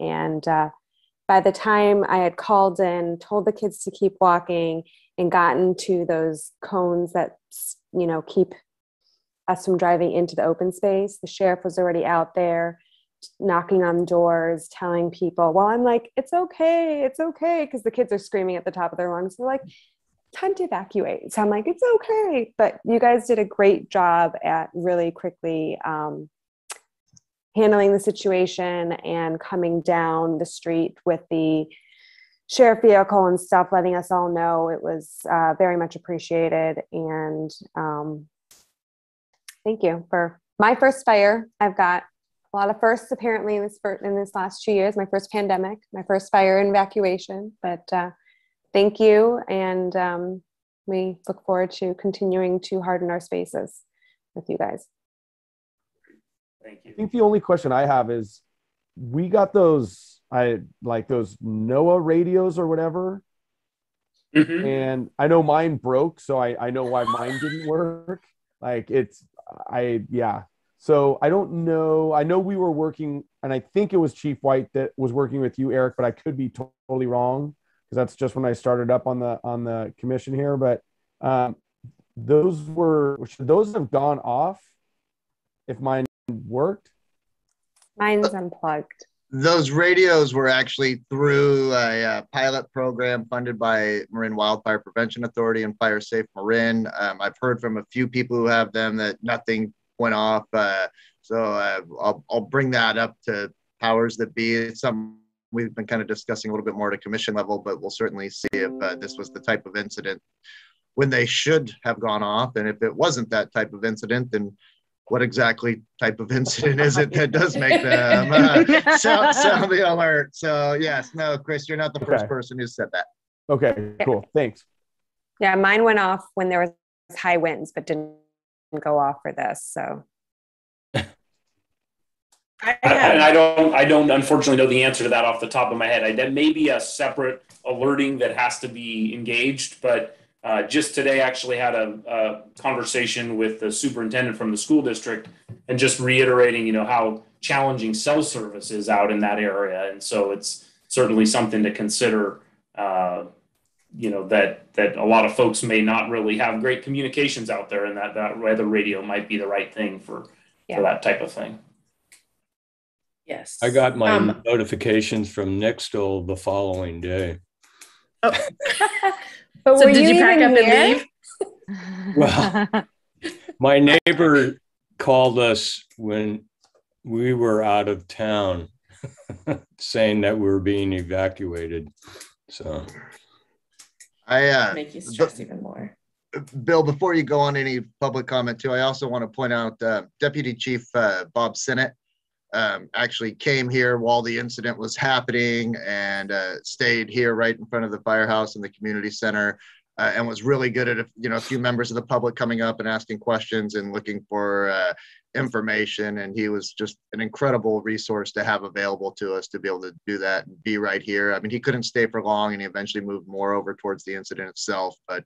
And uh, by the time I had called in, told the kids to keep walking, and gotten to those cones that you know keep us from driving into the open space, the sheriff was already out there knocking on doors, telling people. Well, I'm like, it's okay, it's okay, because the kids are screaming at the top of their lungs. They're like, time to evacuate. So I'm like, it's okay. But you guys did a great job at really quickly um, handling the situation and coming down the street with the sheriff vehicle and stuff, letting us all know it was uh, very much appreciated. And um, thank you for my first fire. I've got a lot of firsts apparently in this in this last two years. My first pandemic, my first fire and evacuation. But uh, thank you, and um, we look forward to continuing to harden our spaces with you guys. Thank you. I think the only question I have is, we got those I like those NOAA radios or whatever. Mm-hmm. And I know mine broke, so I, I know why mine didn't work. Like it's I yeah, so I don't know. I know we were working, and I think it was Chief White that was working with you, Eric, but I could be totally wrong because that's just when I started up on the on the commission here. But um, those were should those have gone off if mine worked? Mine's unplugged. Those radios were actually through a, a, pilot program funded by Marin Wildfire Prevention Authority and Fire Safe Marin. Um, I've heard from a few people who have them that nothing went off. Uh, so uh, I'll, I'll bring that up to powers that be. It's something we've been kind of discussing a little bit more at a commission level, but we'll certainly see if uh, this was the type of incident when they should have gone off. And if it wasn't that type of incident, then what exactly type of incident is it that does make them uh, sound, sound, the alert? So yes, no, Chris, you're not the first person who said that. Okay, cool. Thanks. Yeah, mine went off when there was high winds, but didn't go off for this. So. I, and I don't, I don't unfortunately know the answer to that off the top of my head. I, that may be a separate alerting that has to be engaged, but uh, just today actually had a, a, conversation with the superintendent from the school district and just reiterating, you know, how challenging cell service is out in that area. And so it's certainly something to consider uh, you know that that a lot of folks may not really have great communications out there and that that weather radio might be the right thing for yeah. for that type of thing yes i got my um, notifications from Nixle the following day oh. but so did you, you pack up here? and leave well my neighbor called us when we were out of town saying that we were being evacuated so I uh, make you stress b- even more. Bill, before you go on any public comment too, I also want to point out uh, Deputy Chief uh, Bob Sinnott um, actually came here while the incident was happening and uh, stayed here right in front of the firehouse and the community center. Uh, and was really good at you know a few members of the public coming up and asking questions and looking for uh, information and he was just an incredible resource to have available to us to be able to do that and be right here i mean he couldn't stay for long and he eventually moved more over towards the incident itself but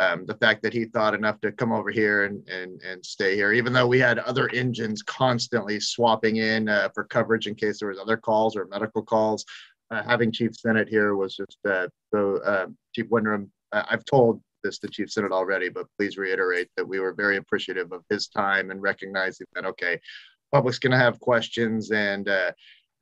um, the fact that he thought enough to come over here and, and, and stay here, even though we had other engines constantly swapping in uh, for coverage in case there was other calls or medical calls. Uh, having Chief Sinnott here was just uh, so uh, Chief Windrum. Uh, I've told this to Chief Sinnott already, but please reiterate that we were very appreciative of his time and recognizing that, okay, public's going to have questions and uh,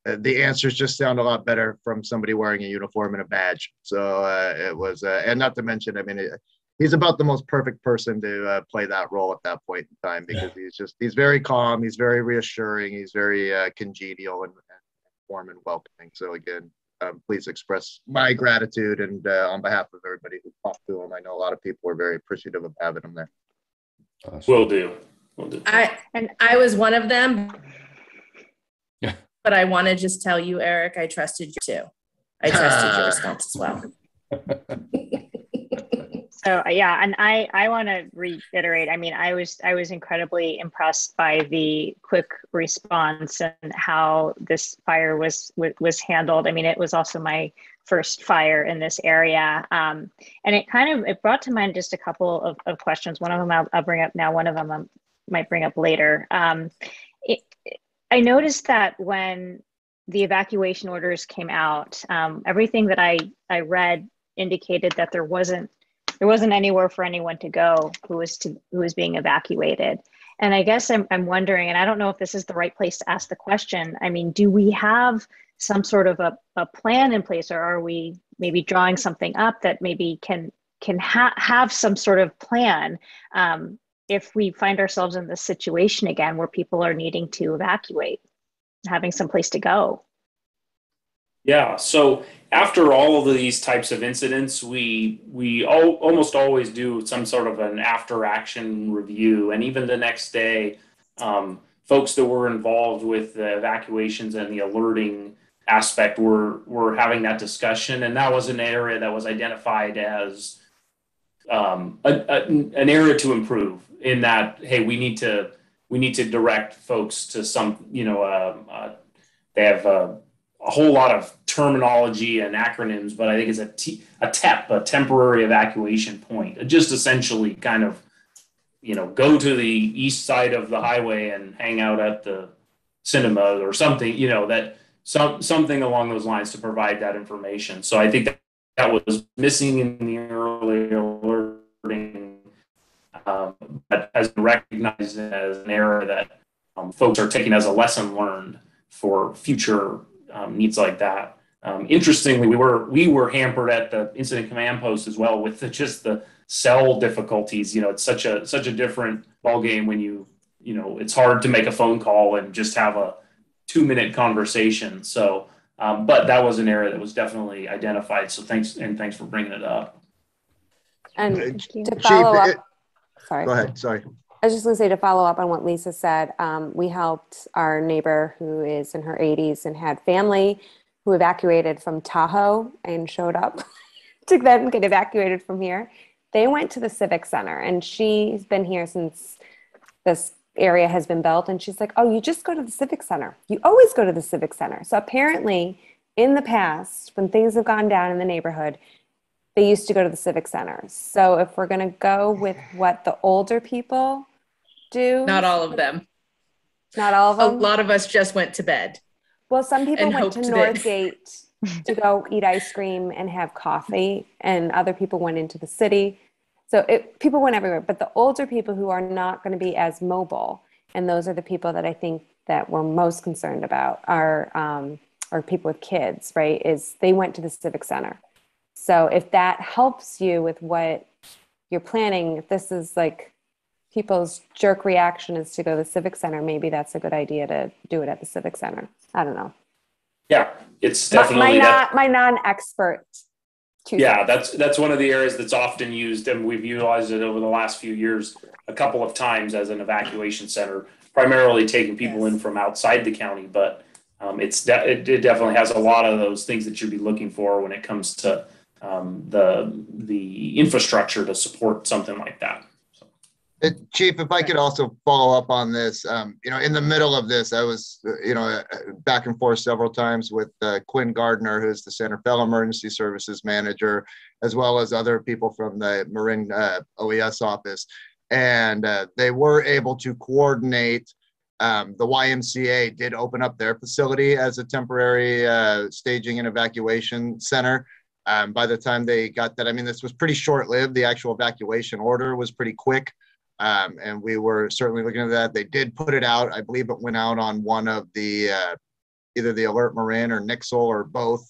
the answers just sound a lot better from somebody wearing a uniform and a badge. So it was, and not to mention, I mean, it, he's about the most perfect person to uh, play that role at that point in time because yeah. he's just, he's very calm, he's very reassuring, he's very uh, congenial and, and warm and welcoming. So again, um, please express my gratitude and uh, on behalf of everybody who talked to him. I know a lot of people were very appreciative of having him there. Awesome. Will do. Will do. I and I was one of them. Yeah. But I want to just tell you, Eric, I trusted you too. I trusted your response as well. So yeah, and I I want to reiterate. I mean, I was I was incredibly impressed by the quick response and how this fire was was handled. I mean, it was also my first fire in this area, um, and it kind of it brought to mind just a couple of, of questions. One of them I'll, I'll bring up now. One of them I might bring up later. Um, it, I noticed that when the evacuation orders came out, um, everything that I I read indicated that there wasn't there wasn't anywhere for anyone to go who was to who was being evacuated. And I guess I'm I'm wondering, and I don't know if this is the right place to ask the question. I mean, do we have some sort of a, a plan in place, or are we maybe drawing something up that maybe can can ha- have some sort of plan um, if we find ourselves in this situation again where people are needing to evacuate, having some place to go? Yeah. So after all of these types of incidents, we we all, almost always do some sort of an after action review, and even the next day, um, folks that were involved with the evacuations and the alerting aspect were were having that discussion, and that was an area that was identified as um, a, a, an area to improve. In that, hey, we need to we need to direct folks to some, you know, uh, uh, they have. Uh, a whole lot of terminology and acronyms, but I think it's a, T, a TEP, a temporary evacuation point. Just essentially kind of, you know, go to the east side of the highway and hang out at the cinema or something, you know, that some something along those lines to provide that information. So I think that, that was missing in the early alerting, um, but has been recognized as an error that um, folks are taking as a lesson learned for future um, needs like that. Um, interestingly, we were we were hampered at the incident command post as well with the, just the cell difficulties. You know, it's such a such a different ball game when you you know it's hard to make a phone call and just have a two minute conversation. So, um, but that was an area that was definitely identified. So thanks and thanks for bringing it up. And to follow Chief, up, sorry. Go ahead. Sorry. I was just going to say to follow up on what Lisa said, um, we helped our neighbor who is in her 80s and had family who evacuated from Tahoe and showed up to then get evacuated from here. They went to the Civic Center and she's been here since this area has been built. And she's like, Oh, you just go to the Civic Center. You always go to the Civic Center. So apparently, in the past, when things have gone down in the neighborhood, they used to go to the civic center. So if we're going to go with what the older people do, Not all of them. not all of them. A lot of us just went to bed. Well, some people went to Northgate to go eat ice cream and have coffee, and other people went into the city. So it, people went everywhere. But the older people who are not going to be as mobile, and those are the people that I think that we're most concerned about, are um, are people with kids, right? Is they went to the civic center. So if that helps you with what you're planning, if this is like people's jerk reaction is to go to the civic center, maybe that's a good idea to do it at the civic center. I don't know. Yeah, it's definitely my, that. not, my non-expert. two Yeah, that's that's one of the areas that's often used, and we've utilized it over the last few years a couple of times as an evacuation center, primarily taking people in from outside the county. But um, it's de- it, it definitely has a lot of those things that you'd be looking for when it comes to um, the the infrastructure to support something like that. Uh, Chief, if I could also follow up on this, um, you know, in the middle of this, I was, uh, you know, uh, back and forth several times with uh, Quinn Gardner, who's the San Rafael Emergency Services Manager, as well as other people from the Marin uh, OES office. And uh, they were able to coordinate. Um, the YMCA did open up their facility as a temporary uh, staging and evacuation center. Um, by the time they got that, I mean, this was pretty short lived. The actual evacuation order was pretty quick. Um, and we were certainly looking at that. They did put it out. I believe it went out on one of the uh, either the Alert Marin or Nixle or both.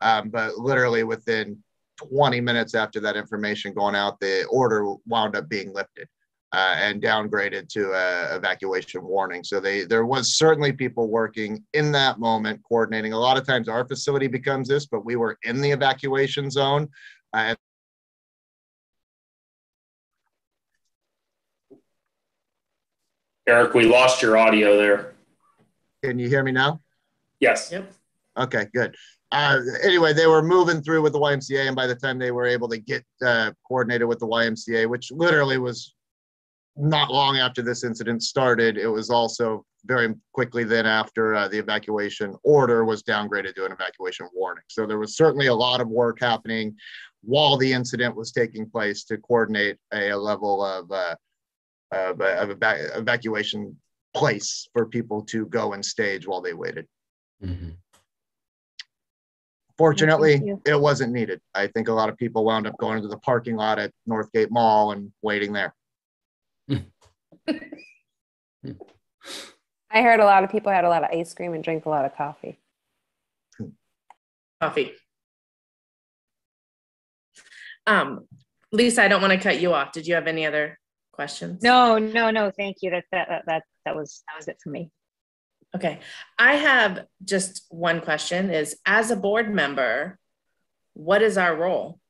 Um, but literally within 20 minutes after that information going out, the order wound up being lifted uh, and downgraded to a evacuation warning. So they there was certainly people working in that moment, coordinating. A lot of times our facility becomes this, but we were in the evacuation zone. Uh, Eric, we lost your audio there. can you hear me now? Yes. Yep. Okay, good. Uh, anyway, they were moving through with the YMCA, and by the time they were able to get uh, coordinated with the YMCA, which literally was not long after this incident started, it was also very quickly then after uh, the evacuation order was downgraded to an evacuation warning. So there was certainly a lot of work happening while the incident was taking place to coordinate a, a level of, uh, of, uh, of eva- evacuation place for people to go and stage while they waited. Mhm. Fortunately, it wasn't needed. I think a lot of people wound up going to the parking lot at Northgate Mall and waiting there. I heard a lot of people had a lot of ice cream and drank a lot of coffee. Coffee. Um, Lisa, I don't want to cut you off. Did you have any other questions? No, no, no, thank you. That, that, that, that, that was, that was it for me. Okay. I have just one question is as a board member, what is our role?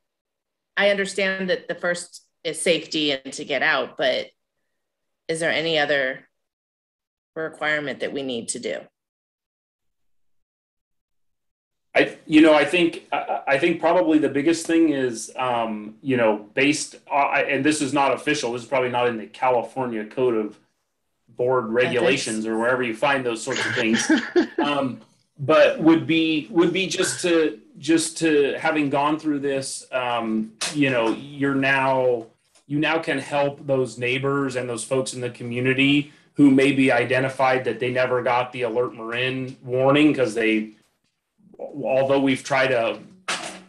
I understand that the first is safety and to get out, but is there any other requirement that we need to do? I, you know, I think, I, I think probably the biggest thing is, um, you know, based, uh, and this is not official. This is probably not in the California Code of Board regulations or wherever you find those sorts of things. um, but would be would be just to just to having gone through this, um, you know, you're now you now can help those neighbors and those folks in the community who may be identified that they never got the alert Marin warning because they although we've tried to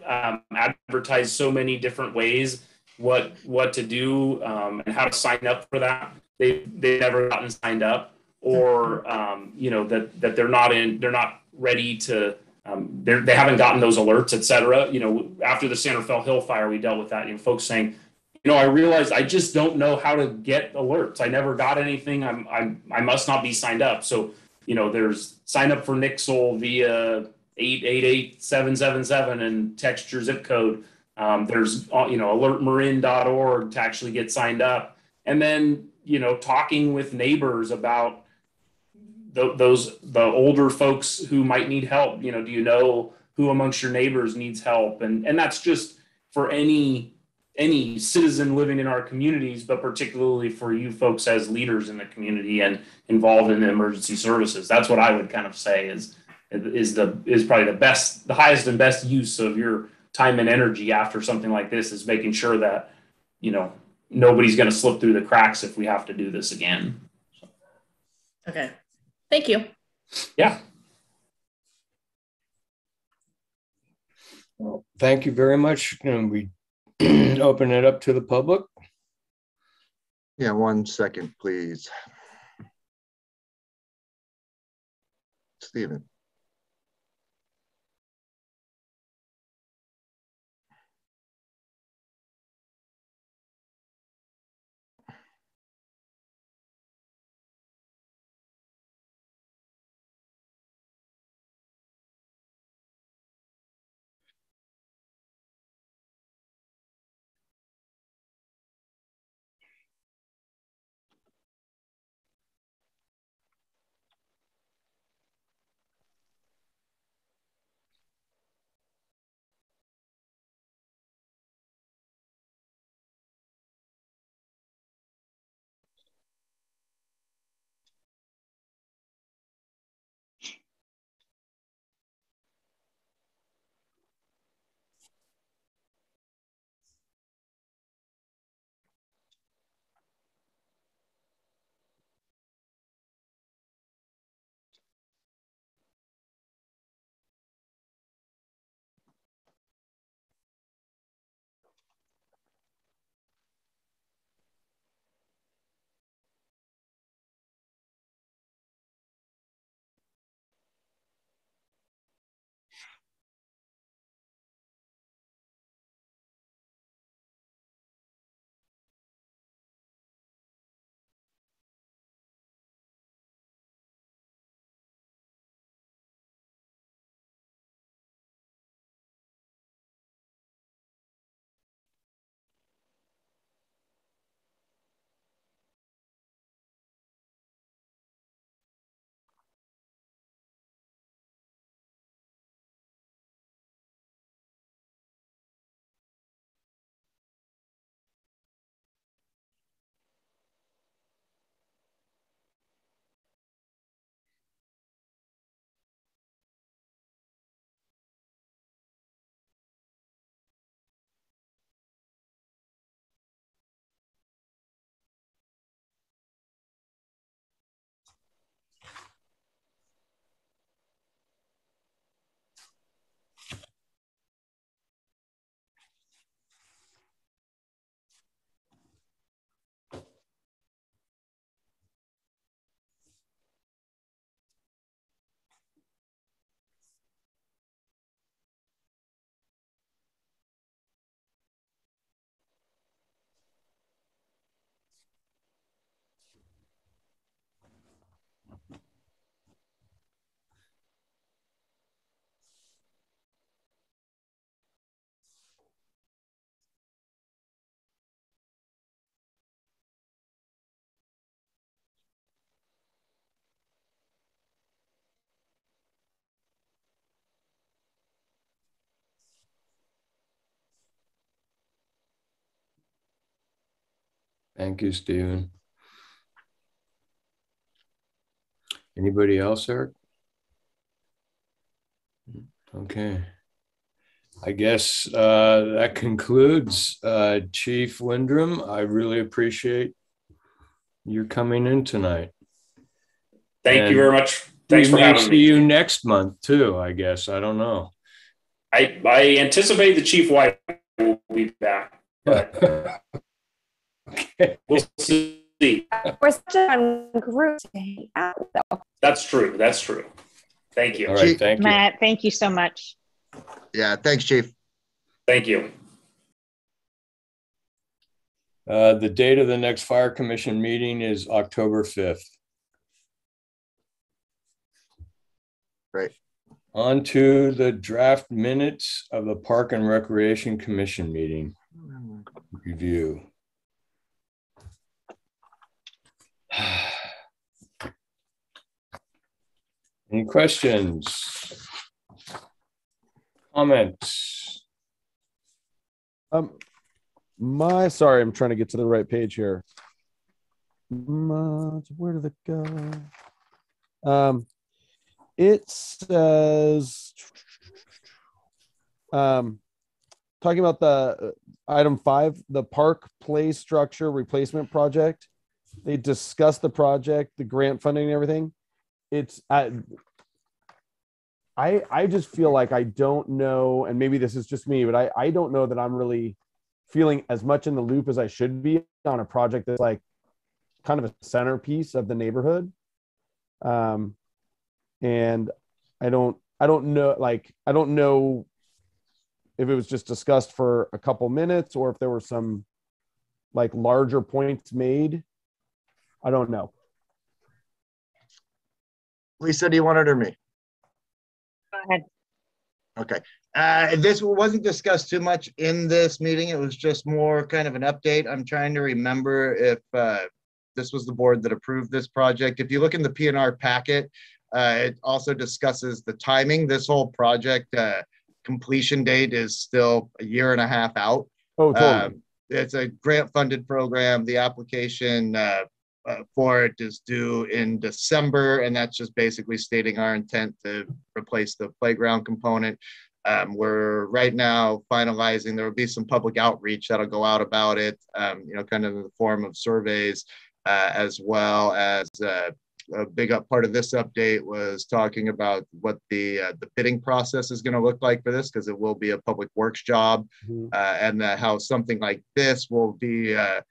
um, advertise so many different ways what what to do um, and how to sign up for that, they they never gotten signed up, or um, you know that that they're not in they're not ready to um, they're, haven't gotten those alerts, et cetera. You know, after the Santa Fe Hill fire, we dealt with that. You know, folks saying, know, I realized I just don't know how to get alerts. I never got anything. I'm, I'm I must not be signed up. So, you know, there's sign up for Nixle via 888777 and text your zip code. Um, there's, uh, you know, alertmarin.org to actually get signed up. And then, you know, talking with neighbors about the, those, the older folks who might need help. You know, do you know who amongst your neighbors needs help? And, and that's just for any, any citizen living in our communities, but particularly for you folks as leaders in the community and involved in the emergency services. That's what I would kind of say is, is the is probably the best the highest and best use of your time and energy after something like this is making sure that you know nobody's going to slip through the cracks if we have to do this again. Okay. Thank you. Yeah. Well, thank you very much and we open it up to the public yeah one second please Stephen. Thank you, Stephen. Anybody else, Eric? Okay. I guess uh, that concludes uh, Chief Windrum. I really appreciate you coming in tonight. Thank And you very much. Thanks for having see me. you next month too. I guess I don't know. I, I anticipate the chief wife will be back. we'll see. We're such a fun group to hang out though. That's true. That's true. Thank you. All right. Thank you. Matt, thank you so much. Yeah, thanks, Chief. Thank you. Uh, the date of the next fire commission meeting is October fifth. Great. On to the draft minutes of the Park and Recreation Commission meeting review. Any questions? Comments? Um, my sorry, I'm trying to get to the right page here. Where did it go? Um, it says, um, talking about the uh, item five, the park play structure replacement project. They discuss the project, the grant funding, and everything. It's at I I just feel like I don't know, and maybe this is just me, but I I don't know that I'm really feeling as much in the loop as I should be on a project that's like kind of a centerpiece of the neighborhood. Um, and I don't I don't know like I don't know if it was just discussed for a couple minutes or if there were some like larger points made. I don't know. Lisa, do you want it or me? Go ahead. Okay. Uh, this wasn't discussed too much in this meeting. It was just more kind of an update. I'm trying to remember if uh, this was the board that approved this project. If you look in the PNR packet, uh, it also discusses the timing. This whole project uh, completion date is still a year and a half out. Oh, totally. Um, it's a grant funded program. The application uh, uh, for it is due in December, and that's just basically stating our intent to replace the playground component. Um, we're right now finalizing. There will be some public outreach that'll go out about it. Um, you know, kind of in the form of surveys, uh, as well as uh, a big up part of this update was talking about what the uh, the bidding process is going to look like for this because it will be a public works job Mhm. uh, and that how something like this will be uh,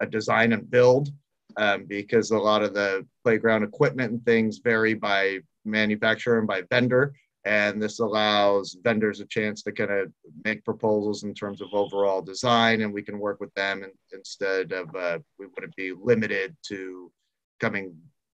a design and build um, because a lot of the playground equipment and things vary by manufacturer and by vendor and this allows vendors a chance to kind of make proposals in terms of overall design and we can work with them instead of uh, we wouldn't be limited to coming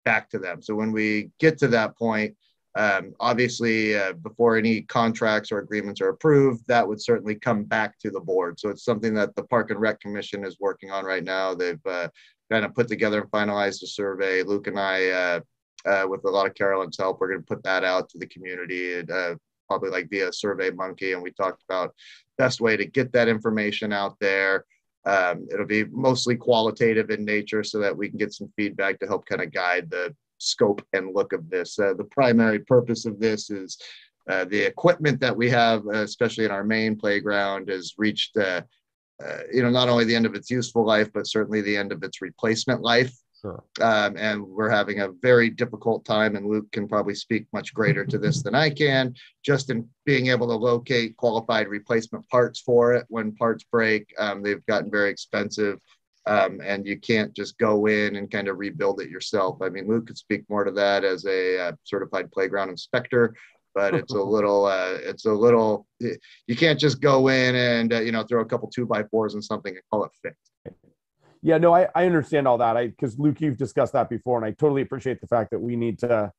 back to them so when we get to that point um, obviously, uh, before any contracts or agreements are approved, that would certainly come back to the board. So it's something that the Park and Rec Commission is working on right now. They've uh, kind of put together and finalized the survey. Luke and I, uh, uh, with a lot of Carolyn's help, we're going to put that out to the community, and, uh, probably like via Survey Monkey. And we talked about best way to get that information out there. Um, it'll be mostly qualitative in nature so that we can get some feedback to help kind of guide the scope and look of this. Uh, the primary purpose of this is uh, the equipment that we have, uh, especially in our main playground, has reached, uh, uh, you know, not only the end of its useful life, but certainly the end of its replacement life. Sure. Um, and we're having a very difficult time, and Luke can probably speak much greater to this than I can, just in being able to locate qualified replacement parts for it when parts break. Um, they've gotten very expensive um, and you can't just go in and kind of rebuild it yourself. I mean, Luke could speak more to that as a uh, certified playground inspector, but it's a little, uh, it's a little, you can't just go in and uh, you know throw a couple two by fours and something and call it fixed. Yeah, no, I, I understand all that. I because Luke, you've discussed that before, and I totally appreciate the fact that we need to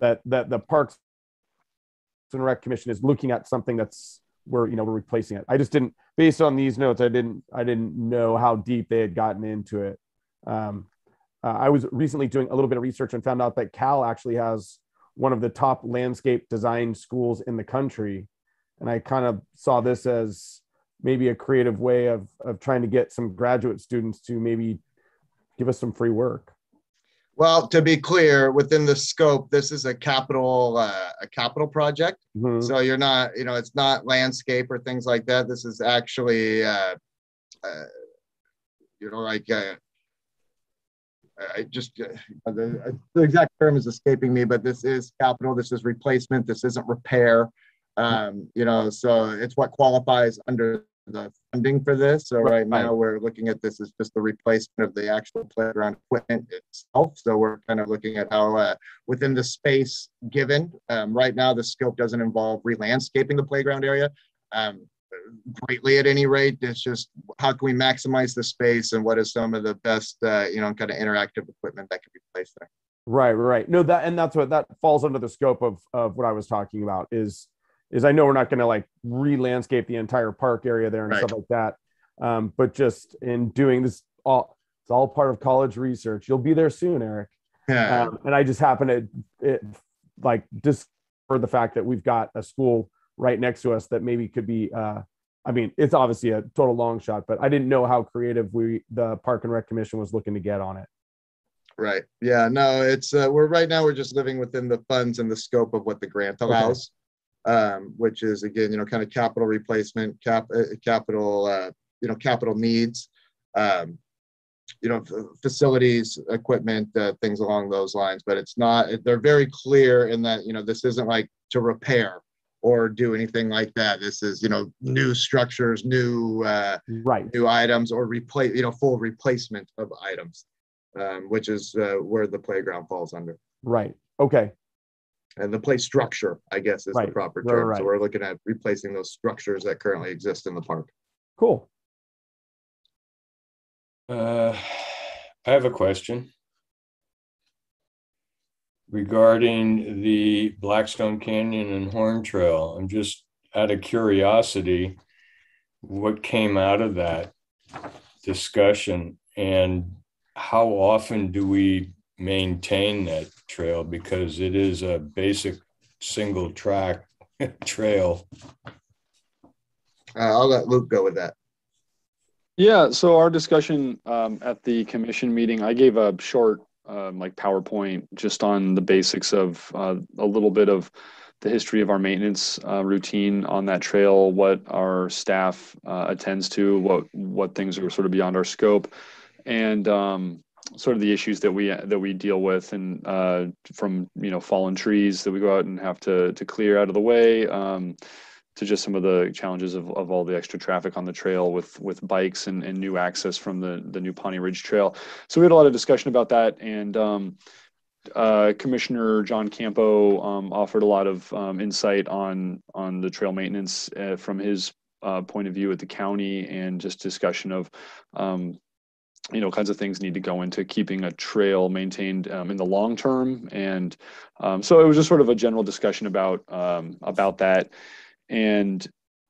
that that the Parks and Rec Commission is looking at something that's we're you know we're replacing it. I just didn't based on these notes, I didn't I didn't know how deep they had gotten into it. Um, uh, I was recently doing a little bit of research and found out that Cal actually has one of the top landscape design schools in the country, and I kind of saw this as maybe a creative way of of trying to get some graduate students to maybe give us some free work. Well, to be clear, within the scope, this is a capital uh, a capital project. Mhm. So you're not, you know, it's not landscape or things like that. This is actually, uh, uh, you know, like, uh, I just, uh, the, the exact term is escaping me, but this is capital. This is replacement. This isn't repair. Um, you know, so it's what qualifies under the funding for this. So right now we're looking at this as just the replacement of the actual playground equipment itself. So we're kind of looking at how uh, within the space given, um, right now the scope doesn't involve re-landscaping the playground area. Um, greatly at any rate, it's just how can we maximize the space and what is some of the best, uh, you know, kind of interactive equipment that can be placed there. Right, right. No, that and that's what that falls under the scope of of what I was talking about is is I know we're not going to like re-landscape the entire park area there and Right. stuff like that. Um, but just in doing this all it's all part of college research. You'll be there soon, Eric. Yeah. Um, and I just happen to it, like discover the fact that we've got a school right next to us that maybe could be uh I mean, it's obviously a total long shot, but I didn't know how creative we the Park and Rec Commission was looking to get on it. Right. Yeah. No, it's uh, we're right now we're just living within the funds and the scope of what the grant allows, um, which is again, you know, kind of capital replacement, cap, uh, capital, uh, you know, capital needs, um, you know, f- facilities, equipment, uh, things along those lines. But it's not. They're very clear in that you know this isn't like to repair or do anything like that. This is you know new structures, new. Uh, Right. new items or replace, you know, full replacement of items, um, which is uh, where the playground falls under. Right. Okay. And the play structure, I guess, is the Right, proper right, term. right. So we're looking at replacing those structures that currently exist in the park. Cool. Uh, I have a question regarding the Blackstone Canyon and Horn Trail. I'm just out of curiosity, what came out of that discussion and how often do we maintain that trail? Because it is a basic single track trail. Uh, I'll let Luke go with that. Yeah, so our discussion um, at the commission meeting, I gave a short um, like PowerPoint just on the basics of uh, a little bit of the history of our maintenance uh, routine on that trail, what our staff uh, attends to, what what things are sort of beyond our scope, and um, sort of the issues that we that we deal with, and uh, from you know fallen trees that we go out and have to to clear out of the way. Um, to just some of the challenges of, of all the extra traffic on the trail with with bikes and, and new access from the the new Pawnee Ridge Trail. So we had a lot of discussion about that, and um, uh, Commissioner John Campo um, offered a lot of um, insight on on the trail maintenance uh, from his uh, point of view at the county, and just discussion of. Um, you know, kinds of things need to go into keeping a trail maintained um, in the long term, and um, so it was just sort of a general discussion about about that and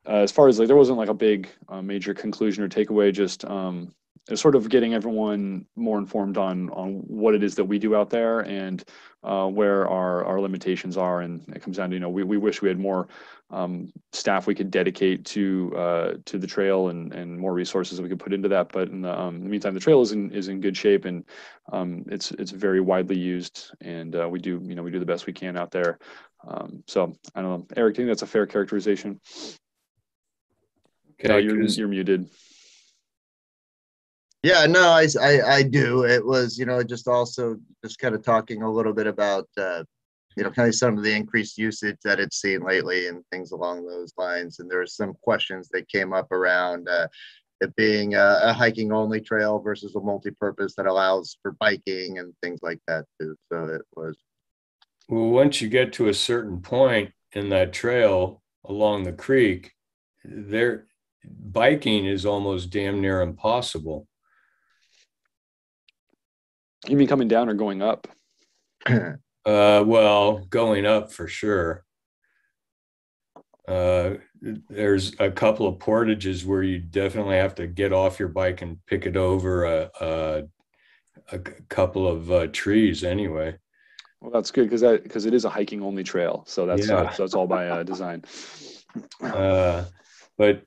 uh, as far as like there wasn't like a big uh, major conclusion or takeaway just um sort of getting everyone more informed on on what it is that we do out there and uh, where our our limitations are. And it comes down to you know we, we wish we had more um, staff we could dedicate to uh, to the trail and and more resources we could put into that. But in the, um, in the meantime the trail is in is in good shape and um, it's it's very widely used. And uh, we do you know we do the best we can out there um, so I don't know, Eric. Do you think that's a fair characterization? No, Okay, you're 'cause- you're muted. Yeah, no, I, I, I do. It was, you know, just also just kind of talking a little bit about, uh, you know, kind of some of the increased usage that it's seen lately and things along those lines. And there were some questions that came up around uh, it being a, a hiking only trail versus a multi-purpose that allows for biking and things like that too. So it was, Well, once you get to a certain point in that trail along the creek, there biking is almost damn near impossible. You mean coming down or going up? Uh, well, going up for sure. Uh, there's a couple of portages where you definitely have to get off your bike and pick it over a a couple of uh, trees anyway. Well, that's good because that because it is a hiking only trail. So that's Yeah. uh, so that's all by uh, design. Uh, but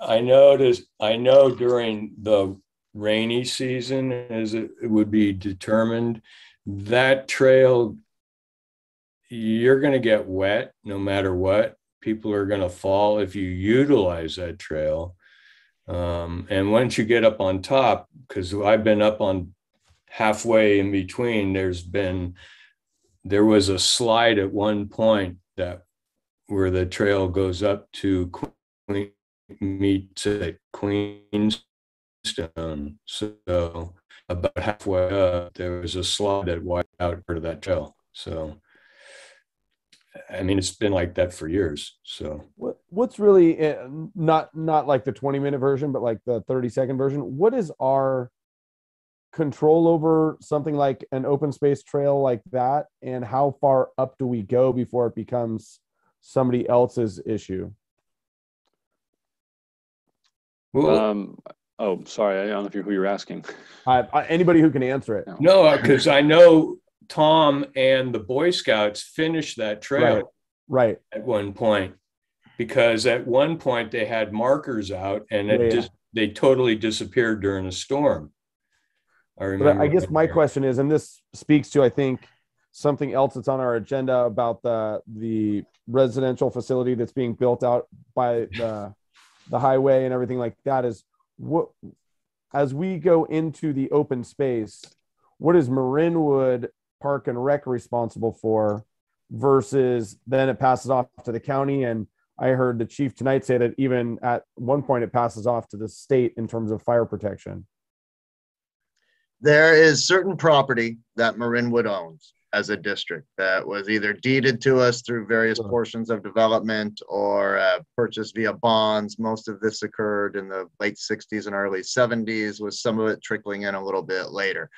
I noticed, I know during the rainy season as it would be determined, that trail, you're going to get wet no matter what. People are going to fall if you utilize that trail. Um, and once you get up on top, because I've been up on halfway in between, there's been, there was a slide at one point that where the trail goes up to Queen, meets at Queenstone. So about halfway up, there was a slide that wiped out part of that trail. So, I mean, it's been like that for years. So, what what's really eh, not not like the 20 minute version, but like the 30 second version? What is our control over something like an open space trail like that, and how far up do we go before it becomes somebody else's issue? well, Um, oh, sorry, I don't know if you're who you're asking. I, I, anybody who can answer it. no, because I know Tom and the Boy Scouts finished that trail. Right. at one point because at one point they had markers out and it Yeah, yeah. just they totally disappeared during a storm. I But. I guess my question is, and this speaks to, I think, something else that's on our agenda about the the residential facility that's being built out by the the highway and everything like that is what as we go into the open space, what is Marinwood Park and Rec responsible for versus then it passes off to the county and I heard the chief tonight say that even at one point it passes off to the state in terms of fire protection. There is certain property that Marinwood owns as a district that was either deeded to us through various portions of development or uh, purchased via bonds. Most of this occurred in the late 60s and early 70s, with some of it trickling in a little bit later.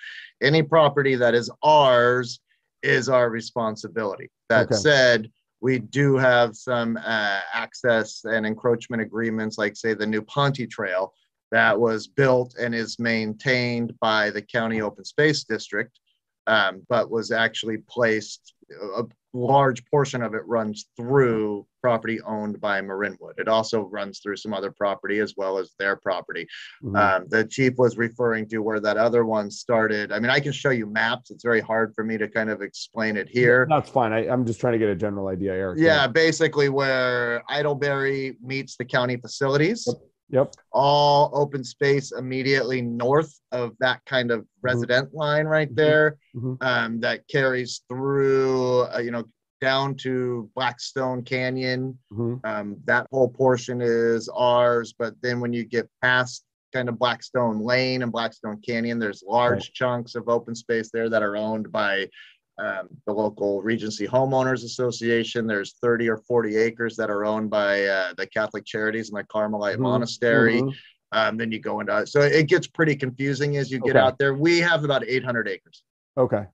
Any property that is ours is our responsibility. That Okay. said, we do have some uh, access and encroachment agreements, like say the new Ponte Trail, that was built and is maintained by the county open space district um, but was actually placed a large portion of it runs through property owned by marinwood it also runs through some other property as well as their property Mhm. um, the chief was referring to where that other one started i mean i can show you maps it's very hard for me to kind of explain it here That's fine. I, I'm just trying to get a general idea, Eric. yeah basically where idylberry meets the county facilities Yep. All open space immediately north of that kind of resident line right Mhm. there Mhm. um, that carries through uh, you know down to blackstone canyon Mhm. um, that whole portion is ours but then when you get past kind of blackstone lane and blackstone canyon there's large chunks of open space there that are owned by um, the local Regency Homeowners Association. There's 30 or 40 acres that are owned by uh, the Catholic Charities and the Carmelite Mhm, Monastery. Mhm. Um, then you go into so it gets pretty confusing as you get Okay. out there. We have about 800 acres, Okay.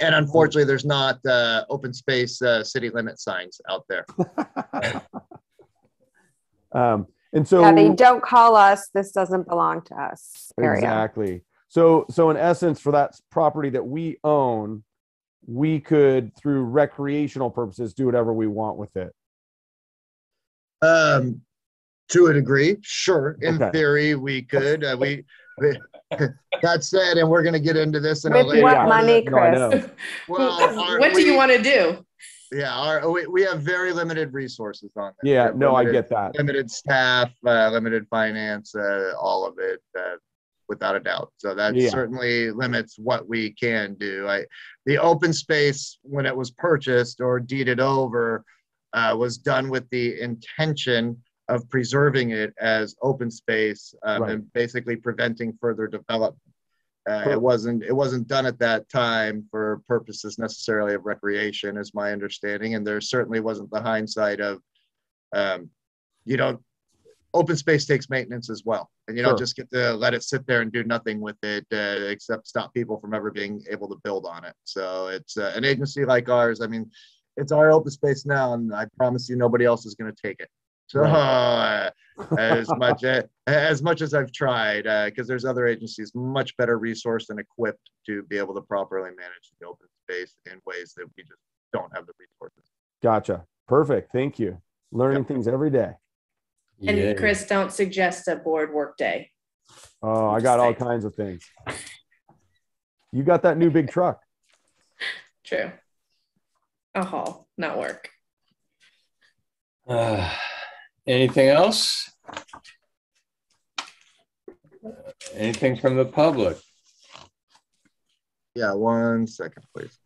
and unfortunately, there's not uh, open space uh, city limit signs out there. um, and so yeah, they don't call us. This doesn't belong to us. Area. exactly. So so in essence, for that property that we own, we could through recreational purposes do whatever we want with it. Um, to a degree, sure. In Okay. theory, we could. Uh, we, we that said, and we're going to get into this in a With later. what Yeah. part of money, Chris? know. Well, our- what do you want to do? Yeah, our, we, we have very limited resources on that. Yeah, We have no, I get that. Limited staff, uh, limited finance, uh, all of it, uh, without a doubt. So that Yeah. certainly limits what we can do. I, the open space, when it was purchased or deeded over, uh, was done with the intention of preserving it as open space um, Right. and basically preventing further development. Uh, it wasn't it wasn't done at that time for purposes necessarily of recreation, is my understanding, and there certainly wasn't the hindsight of, um, you know, open space takes maintenance as well, and you Sure. don't just get to let it sit there and do nothing with it, uh, except stop people from ever being able to build on it. So it's uh, an agency like ours. I mean, it's our open space now, and I promise you, nobody else is going to take it. So uh, as much uh, as much as I've tried, because there's other agencies much better resourced and equipped to be able to properly manage the open space in ways that we just don't have the resources. Gotcha. Perfect. Thank you. Learning things every day. And Yay. Chris, don't suggest a board work day. Oh, I got all kinds of things. You got that new big truck. True. A haul, not work. Uh, anything else? Anything from the public? Yeah, one second, please.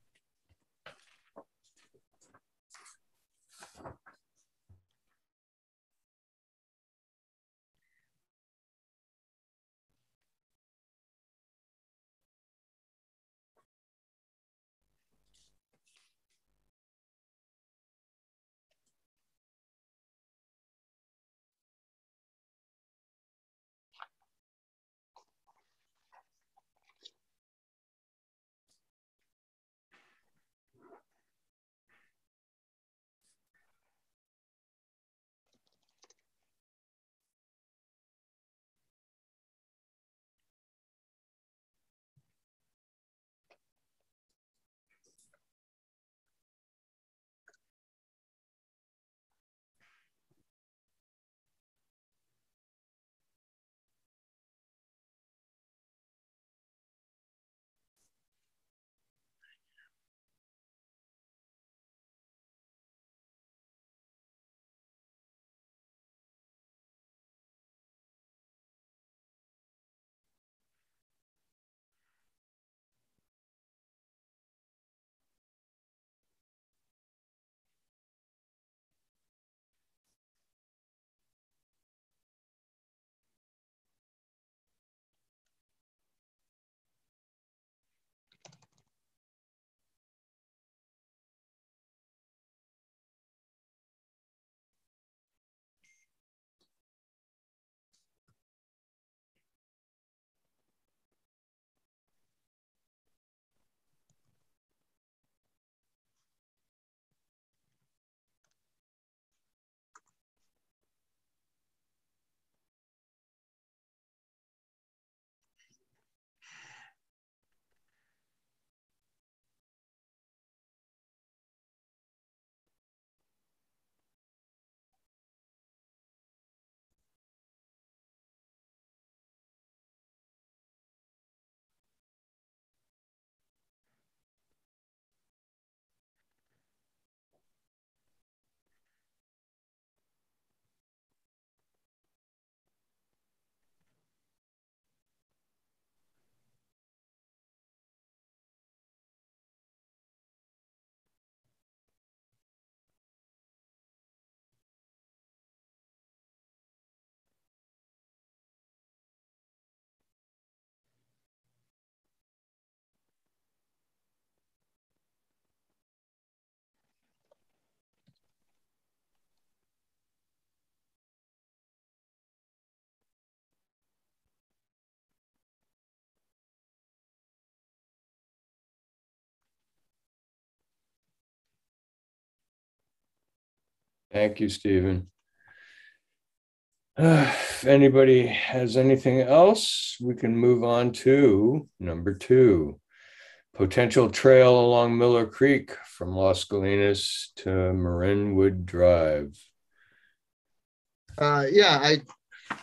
Thank you, Stephen. Uh, If anybody has anything else, we can move on to number two. Potential trail along Miller Creek from Los Colinas to Marinwood Drive. Uh, yeah, I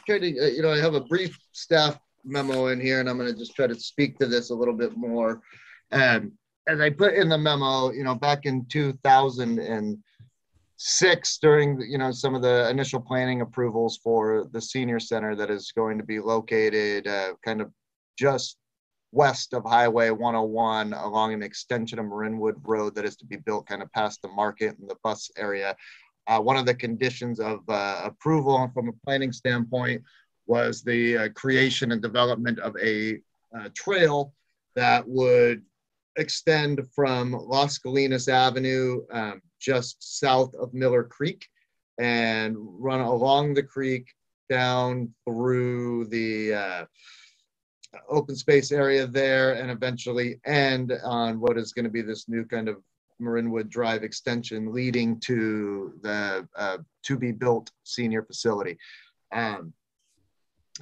tried to, uh, you know, I have a brief staff memo in here and I'm going to just try to speak to this a little bit more. And as I put in the memo, you know, back in 2006, during, you know, some of the initial planning approvals for the senior center that is going to be located uh, kind of just west of Highway 101 along an extension of Marinwood Road that is to be built kind of past the market and the bus area. Uh, one of the conditions of uh, approval from a planning standpoint was the uh, creation and development of a uh, trail that would extend from Las Colinas Avenue um, just south of Miller Creek and run along the creek down through the uh, open space area there and eventually end on what is going to be this new kind of Marinwood Drive extension leading to the uh, to be built senior facility. Um,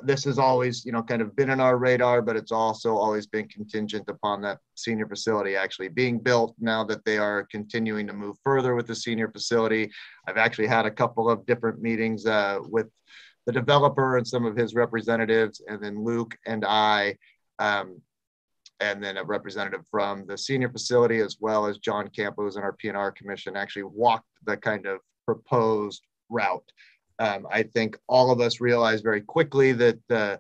this has always, you know, kind of been in our radar, but it's also always been contingent upon that senior facility actually being built. Now that they are continuing to move further with the senior facility, I've actually had a couple of different meetings uh, with the developer and some of his representatives, and then Luke and I, um, and then a representative from the senior facility, as well as John Campos and our PNR commission, actually walked the kind of proposed route. Um, I think all of us realized very quickly that uh,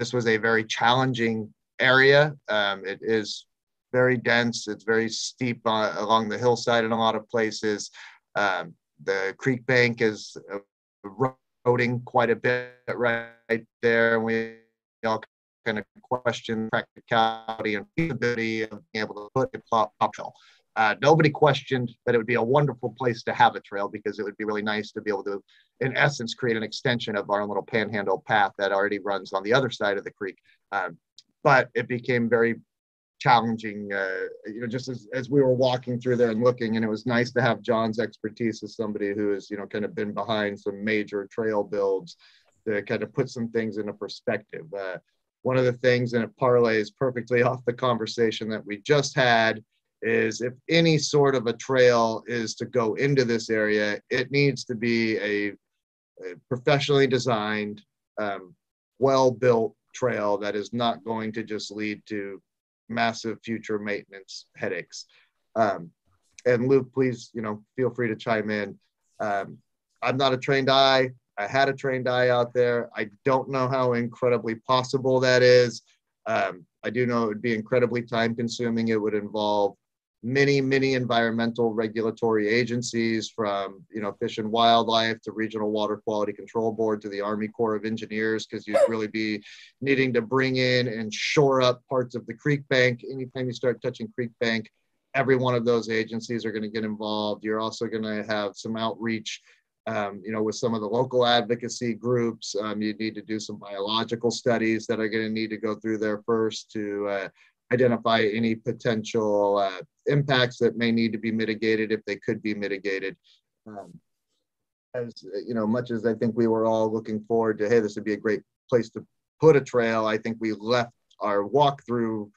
this was a very challenging area. Um, it is very dense. It's very steep uh, along the hillside in a lot of places. Um, the creek bank is eroding quite a bit right there, and we all kind of question practicality and feasibility of being able to put a pop trail. Uh, nobody questioned that it would be a wonderful place to have a trail because it would be really nice to be able to, in essence, create an extension of our little panhandle path that already runs on the other side of the creek. Um, but it became very challenging, uh, you know, just as, as we were walking through there and looking, and it was nice to have John's expertise as somebody who has, you know, kind of been behind some major trail builds to kind of put some things into perspective. Uh, one of the things, and it parlays perfectly off the conversation that we just had, is if any sort of a trail is to go into this area, it needs to be a, professionally designed, um, well built trail that is not going to just lead to massive future maintenance headaches. Um, and Luke, please, you know, feel free to chime in. Um, I'm not a trained eye. I had a trained eye out there. I don't know how incredibly possible that is. Um, I do know it would be incredibly time consuming. It would involve many, many environmental regulatory agencies from, you know, Fish and Wildlife to Regional Water Quality Control Board to the Army Corps of Engineers, because you'd really be needing to bring in and shore up parts of the creek bank. Anytime you start touching creek bank, every one of those agencies are going to get involved. You're also going to have some outreach um, you know, with some of the local advocacy groups, um, you need to do some biological studies that are going to need to go through there first to uh, identify any potential uh, impacts that may need to be mitigated if they could be mitigated. Um, as you know, much as I think we were all looking forward to, hey, this would be a great place to put a trail. I think we left our walkthrough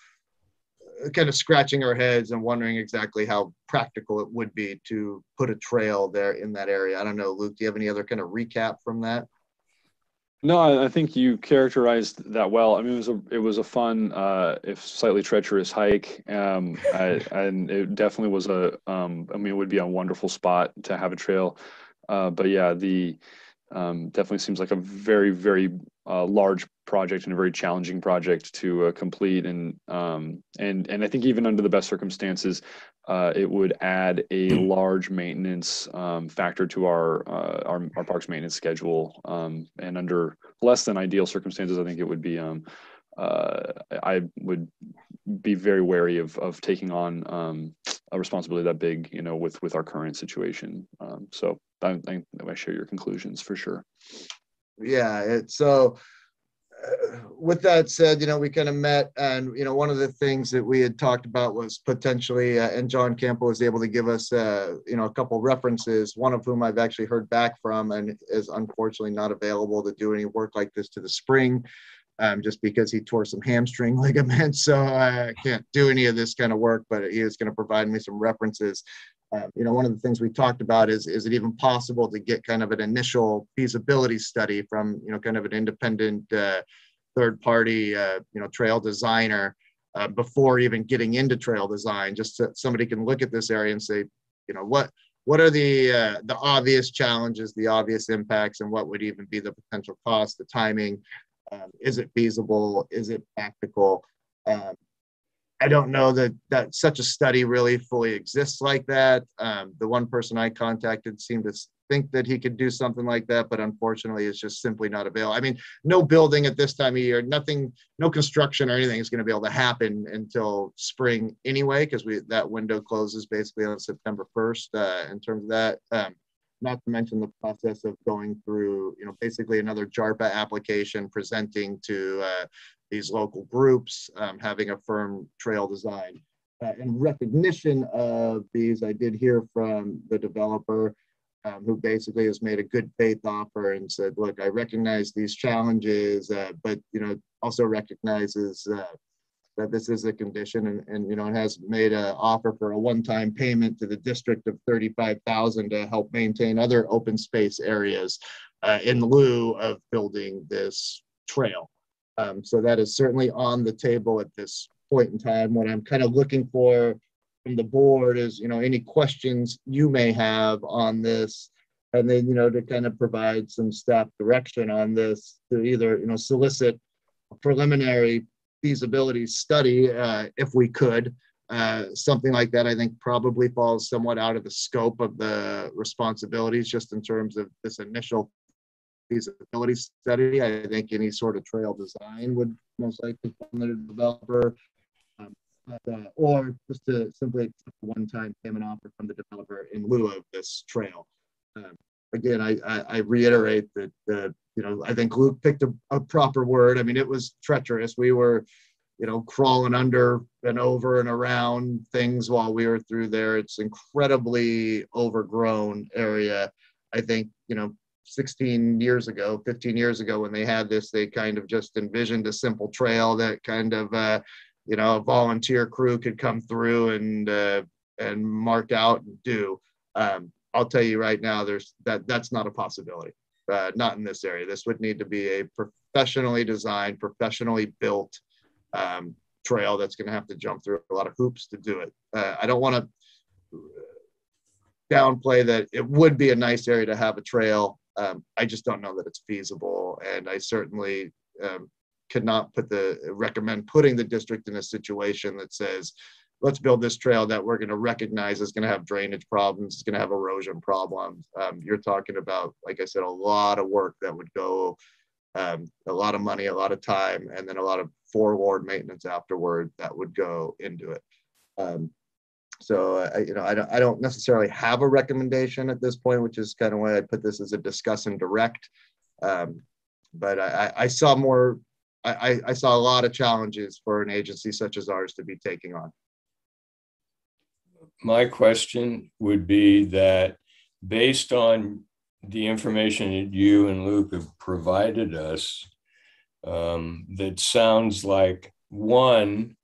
uh, kind of scratching our heads and wondering exactly how practical it would be to put a trail there in that area. I don't know, Luke, do you have any other kind of recap from that? No, I, think you characterized that well. I mean, it was a it was a fun, uh, if slightly treacherous hike, um, I, and it definitely was a. Um, I mean, it would be a wonderful spot to have a trail, uh, but yeah, the um, definitely seems like a very very uh, large project and a very challenging project to uh, complete and um, and and I think even under the best circumstances uh, it would add a large maintenance um, factor to our, uh, our, our parks maintenance schedule um, and under less than ideal circumstances I think it would be um, uh, I would be very wary of of taking on um, a responsibility that big, you know, with with our current situation. Um, so I, I, I share your conclusions for sure. Yeah, it's so. Uh, with that said, you know, we kind of met, and you know, one of the things that we had talked about was potentially, uh, and John Campbell was able to give us, uh, you know, a couple references. One of whom I've actually heard back from, and is unfortunately not available to do any work like this to the spring um, just because he tore some hamstring ligaments. So I can't do any of this kind of work, but he is going to provide me some references. Uh, you know, one of the things we talked about is, is it even possible to get kind of an initial feasibility study from, you know, kind of an independent uh, third party, uh, you know, trail designer uh, before even getting into trail design, just so somebody can look at this area and say, you know, what, what are the uh, the obvious challenges, the obvious impacts, and what would even be the potential cost, the timing, um, is it feasible? Is it practical? Um, I don't know that that such a study really fully exists like that. Um, the one person I contacted seemed to think that he could do something like that, but unfortunately, it's just simply not available. I mean, no building at this time of year, nothing, no construction or anything is going to be able to happen until spring anyway, because we that window closes basically on September 1st. Uh, in terms of that, um, not to mention the process of going through, you know, basically another JARPA application presenting to uh, these local groups, um, having a firm trail design. Uh, in recognition of these, I did hear from the developer um, who basically has made a good faith offer and said, look, I recognize these challenges, uh, but, you know, also recognizes uh, that this is a condition and, and you know, it has made an offer for a one-time payment to the district of 35,000 to help maintain other open space areas uh, in lieu of building this trail. Um, so that is certainly on the table at this point in time. What I'm kind of looking for from the board is, you know, any questions you may have on this, and then, you know, to kind of provide some staff direction on this to either, you know, solicit a preliminary feasibility study uh, if we could. Uh, something like that, I think, probably falls somewhat out of the scope of the responsibilities, just in terms of this initial feasibility study. I think any sort of trail design would most likely come from the developer. Um, but, uh, or just to simply accept a one-time payment offer from the developer in lieu of this trail. Um, again, I, I, I, reiterate that, uh, you know, I think Luke picked a, a, proper word. I mean, it was treacherous. We were, you know, crawling under and over and around things while we were through there. It's incredibly overgrown area. I think, you know, 16 years ago, 15 years ago, when they had this, they kind of just envisioned a simple trail that kind of, uh, you know, a volunteer crew could come through and uh, and mark out and do. Um, I'll tell you right now, there's that that's not a possibility. Uh, not in this area. This would need to be a professionally designed, professionally built um, trail that's going to have to jump through a lot of hoops to do it. Uh, I don't want to downplay that it would be a nice area to have a trail um, I just don't know that it's feasible, and I certainly um, could not put the recommend putting the district in a situation that says, let's build this trail that we're going to recognize is going to have drainage problems, it's going to have erosion problems. Um, you're talking about, like I said, a lot of work that would go, um, a lot of money, a lot of time, and then a lot of forward maintenance afterward that would go into it. Um, so I, you know, I don't, I don't necessarily have a recommendation at this point, which is kind of why I put this as a discuss and direct. Um, but I, I saw more, I, I saw a lot of challenges for an agency such as ours to be taking on. My question would be that based on the information that you and Luke have provided us, um, that sounds like one,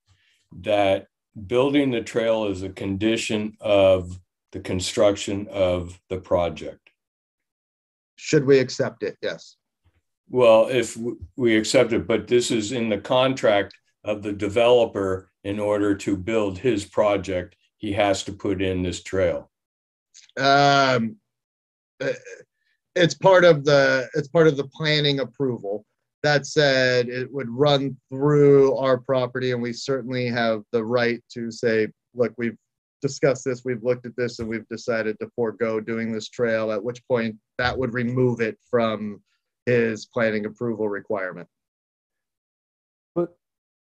that building the trail is a condition of the construction of the project. Should we accept it? Yes. Well, if we accept it, but this is in the contract of the developer in order to build his project, he has to put in this trail. Um, uh, it's part of the it's part of the planning approval. That said, it would run through our property, and we certainly have the right to say, look, we've discussed this, we've looked at this, and we've decided to forego doing this trail, at which point that would remove it from his planning approval requirement. But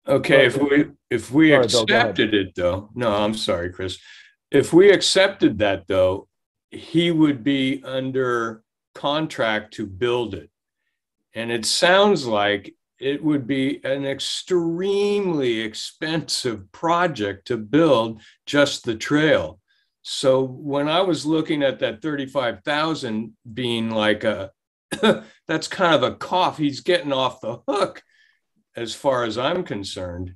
okay, if we if we sorry, accepted Bill, it though, no, I'm sorry, Chris. If we accepted that though, he would be under contract to build it. And it sounds like it would be an extremely expensive project to build just the trail. So when I was looking at that 35,000 being like a, that's kind of a cough. He's getting off the hook as far as I'm concerned.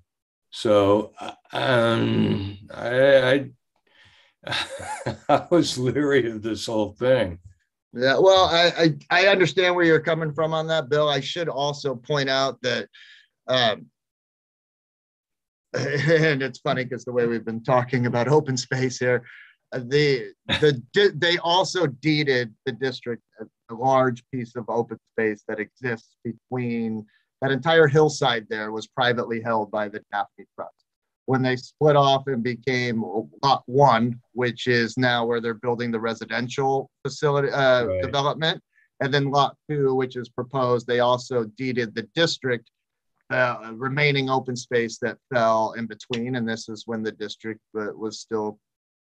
So um, I, I, I was leery of this whole thing. Yeah, well, I, I, I understand where you're coming from on that, Bill. I should also point out that, um, and it's funny because the way we've been talking about open space here, uh, the the they also deeded the district a, a large piece of open space that exists between that entire hillside. There was privately held by the Daphne Trust when they split off and became lot one, which is now where they're building the residential facility uh, right. development, and then lot two, which is proposed, they also deeded the district uh, remaining open space that fell in between. And this is when the district was still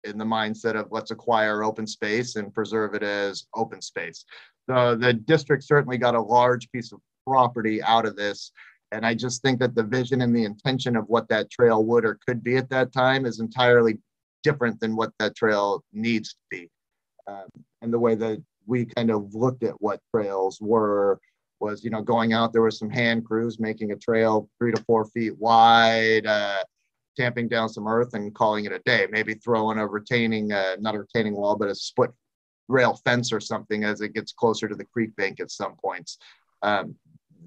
in the mindset of let's acquire open space and preserve it as open space. So the district certainly got a large piece of property out of this and I just think that the vision and the intention of what that trail would or could be at that time is entirely different than what that trail needs to be. Um, and the way that we kind of looked at what trails were was, you know, going out, there was some hand crews making a trail three to four feet wide, uh, tamping down some earth and calling it a day, maybe throwing a retaining, uh, not a retaining wall, but a split rail fence or something as it gets closer to the creek bank at some points. Um,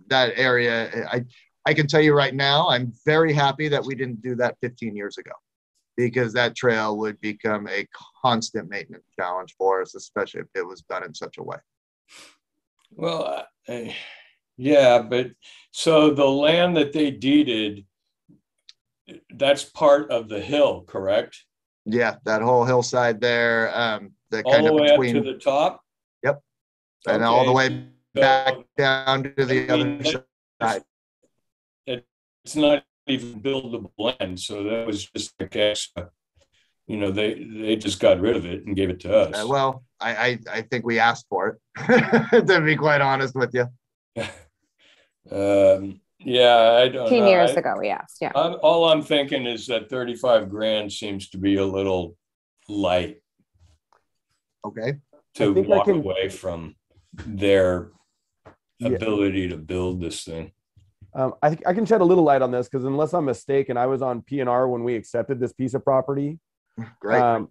that area, I, I can tell you right now, I'm very happy that we didn't do that 15 years ago because that trail would become a constant maintenance challenge for us, especially if it was done in such a way. Well, uh, yeah, but so the land that they deeded, that's part of the hill, correct? Yeah, that whole hillside there, um, the All kind the of way up between, to the top? Yep, and all the way back down to the I mean, other side. It's not even buildable land, so that was just like extra. You know, they, they just got rid of it and gave it to Uh, us. well, I, I, I think we asked for it, to be quite honest with you. Um, yeah, I don't 15 know. years I- ago, we asked. Yeah. I'm, all I'm thinking is that 35 grand seems to be a little light Okay. to I think I walk can- away from their Yeah. ability to build this thing. Um, I think I can shed a little light on this because unless I'm mistaken, I was on PNR when we accepted this piece of property. Great. Um,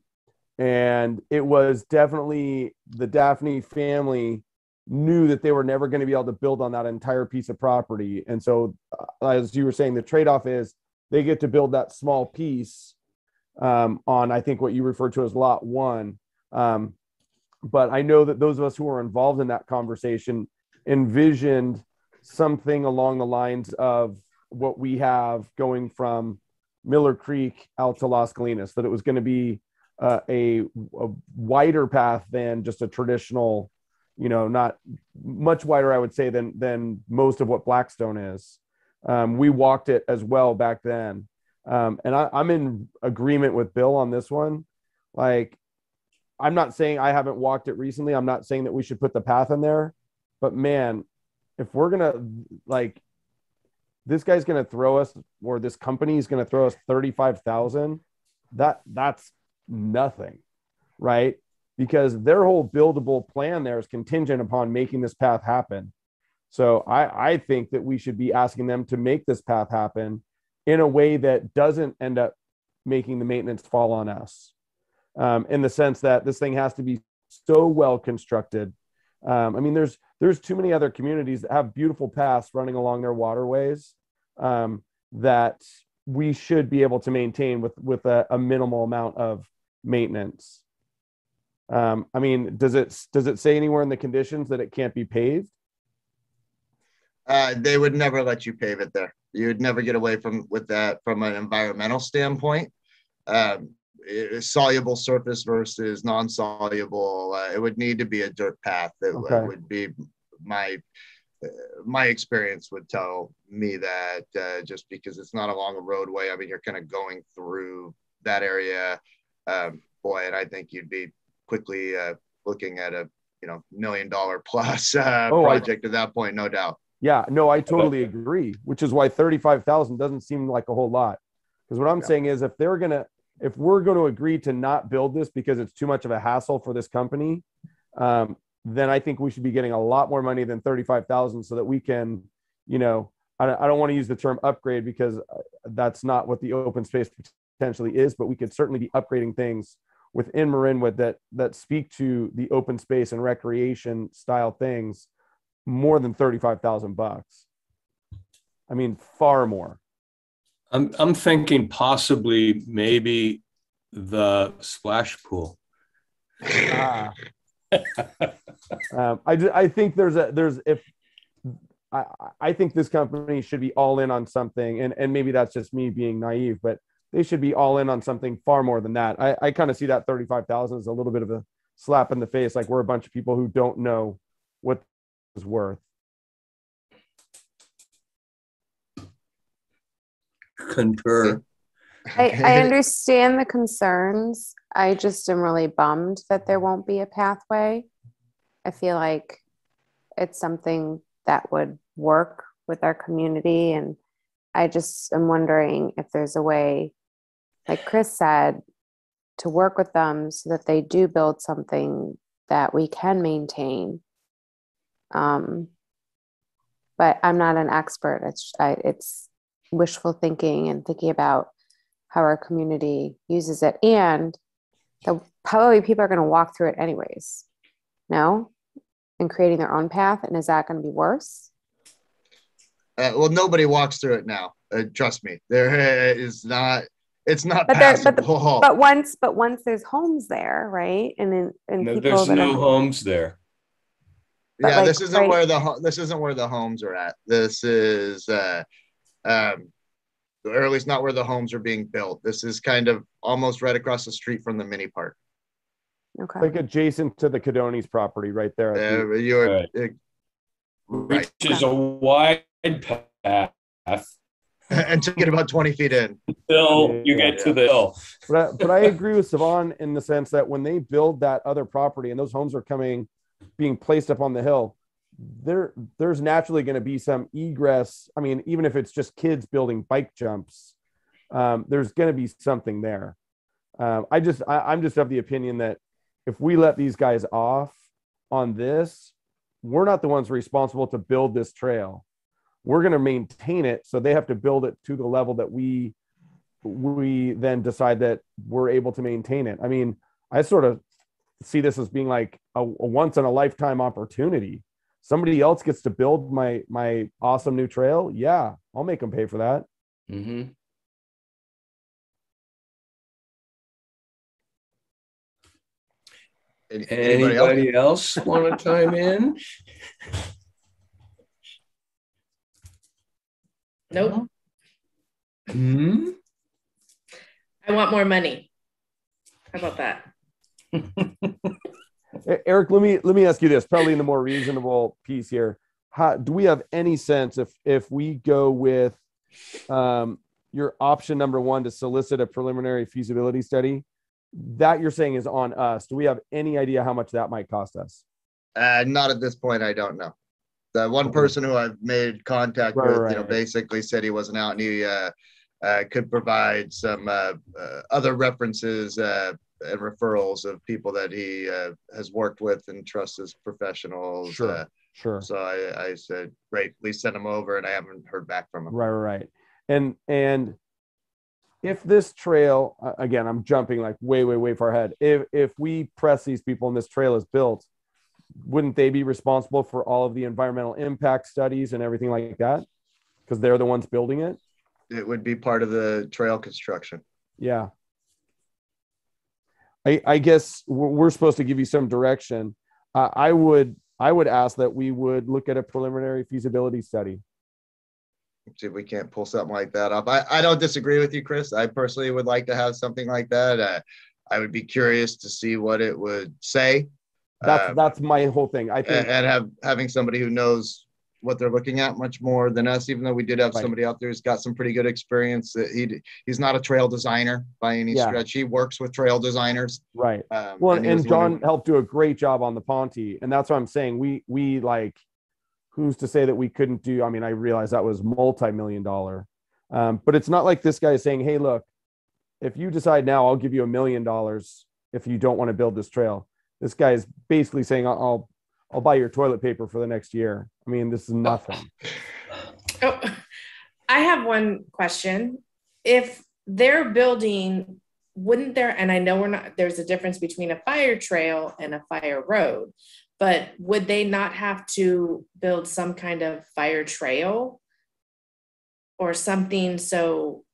and it was definitely the Daphne family knew that they were never going to be able to build on that entire piece of property. And so, uh, as you were saying, the trade off is they get to build that small piece um, on, I think, what you refer to as lot one. Um, but I know that those of us who were involved in that conversation envisioned something along the lines of what we have going from Miller Creek out to Las Colinas, that it was going to be uh, a, a wider path than just a traditional, you know, not much wider, I would say, than than most of what Blackstone is. Um, we walked it as well back then, um, and I, I'm in agreement with Bill on this one. Like, I'm not saying I haven't walked it recently. I'm not saying that we should put the path in there, but man, if we're gonna like this guy's to throw us or this company is to throw us 35,000 that that's nothing right? Because their whole buildable plan there is contingent upon making this path happen. So i i think that we should be asking them to make this path happen in a way that doesn't end up making the maintenance fall on us um, in the sense that this thing has to be so well constructed um, i mean there's there's too many other communities that have beautiful paths running along their waterways um, that we should be able to maintain with with a, a minimal amount of maintenance. Um, I mean, does it does it say anywhere in the conditions that it can't be paved? Uh, they would never let you pave it there. You'd never get away from with that from an environmental standpoint. Um, soluble surface versus non-soluble. Uh, it would need to be a dirt path. That w- Okay. would be my uh, my experience would tell me that uh, just because it's not along a roadway. I mean, you're kind of going through that area. Um, boy, and I think you'd be quickly uh, looking at a you know million dollar plus uh, Oh, I- project at that point, no doubt. Yeah, no, I totally agree. Which is why thirty-five thousand doesn't seem like a whole lot. Because what I'm Yeah. saying is, if they're gonna, if we're going to agree to not build this because it's too much of a hassle for this company, um, then I think we should be getting a lot more money than thirty-five thousand, so that we can, you know, I, I don't want to use the term upgrade because uh, that's not what the open space potentially is, but we could certainly be upgrading things within Marinwood that that speak to the open space and recreation style things more than 35,000 bucks. I mean, far more. I'm, I'm thinking possibly maybe the splash pool. Ah. um, I, I think there's a, there's, if, I, I think this company should be all in on something and, and maybe that's just me being naive, but they should be all in on something far more than that. I, I kind of see that 35,000 as a little bit of a slap in the face. Like we're a bunch of people who don't know what is worth. Concur. I, I understand the concerns. I just am really bummed that there won't be a pathway. I feel like it's something that would work with our community. And I just am wondering if there's a way, like Chris said, to work with them so that they do build something that we can maintain. Um, but I'm not an expert. It's I, it's wishful thinking and thinking about how our community uses it, and the, probably people are going to walk through it anyways. No, and creating their own path, and is that going to be worse? Uh, well, nobody walks through it now. Uh, trust me, there is not. It's not But there, but, the, but once, but once there's homes there, right? And then, and No, people there's that no are, homes there. but yeah, like, this isn't right- where the ho- this isn't where the homes are at. This is, uh, um, or at least not where the homes are being built. This is kind of almost right across the street from the mini park. okay. Like adjacent to the Cadoni's property right there. at the- Uh, you're Right. uh, right, Which is a wide path and took get about twenty feet in. until you get to the hill. But I, but I agree with Savon in the sense that when they build that other property and those homes are coming, being placed up on the hill, there there's naturally going to be some egress. I mean, even if it's just kids building bike jumps, um, there's going to be something there. Um, I just I, I'm just of the opinion that if we let these guys off on this, we're not the ones responsible to build this trail. We're going to maintain it, so they have to build it to the level that we we then decide that we're able to maintain it. I mean, I sort of see this as being like a, a once in a lifetime opportunity. Somebody else gets to build my my awesome new trail. Yeah, I'll make them pay for that. mm-hmm. Any- Anybody else? Else want to chime in? Nope. Hmm? I want more money. How about that? Eric, let me let me ask you this, probably in the more reasonable piece here. How, do we have any sense if if we go with um, your option number one to solicit a preliminary feasibility study, that you're saying is on us? Do we have any idea how much that might cost us? Uh, not at this point. I don't know. The one person who I've made contact Right, with, right, you know, right. basically said he wasn't out and he uh, uh, could provide some uh, uh, other references uh, and referrals of people that he uh, has worked with and trusts as professionals. Sure. Uh, Sure. so I, I said, great, please send him over, and I haven't heard back from him. Right, right, right. And and if this trail again, I'm jumping like way, way, way far ahead. If if we press these people and this trail is built, wouldn't they be responsible for all of the environmental impact studies and everything like that? Because they're the ones building it. It would be part of the trail construction. Yeah. I I guess we're supposed to give you some direction. Uh, I would I would ask that we would look at a preliminary feasibility study. See if we can't pull something like that up. I, I don't disagree with you, Chris. I personally would like to have something like that. Uh, I would be curious to see what it would say. That's Um, that's my whole thing. I think and, and have having somebody who knows what they're looking at much more than us. Even though we did have Right. somebody out there who's got some pretty good experience. That he he's not a trail designer by any Yeah. stretch. He works with trail designers. right. Um, Well, and, one John who- helped do a great job on the Ponte, and that's what I'm saying. We we like, who's to say that we couldn't do? I mean, I realize that was multi-million dollar, um, but it's not like this guy is saying, "Hey, look, if you decide now, I'll give you a million dollars if you don't want to build this trail." This guy is basically saying, "I'll I'll, I'll buy your toilet paper for the next year." I mean, this is nothing. Oh, I have one question. If they're building, wouldn't there, and I know we're not, there's a difference between a fire trail and a fire road, but would they not have to build some kind of fire trail? Or something so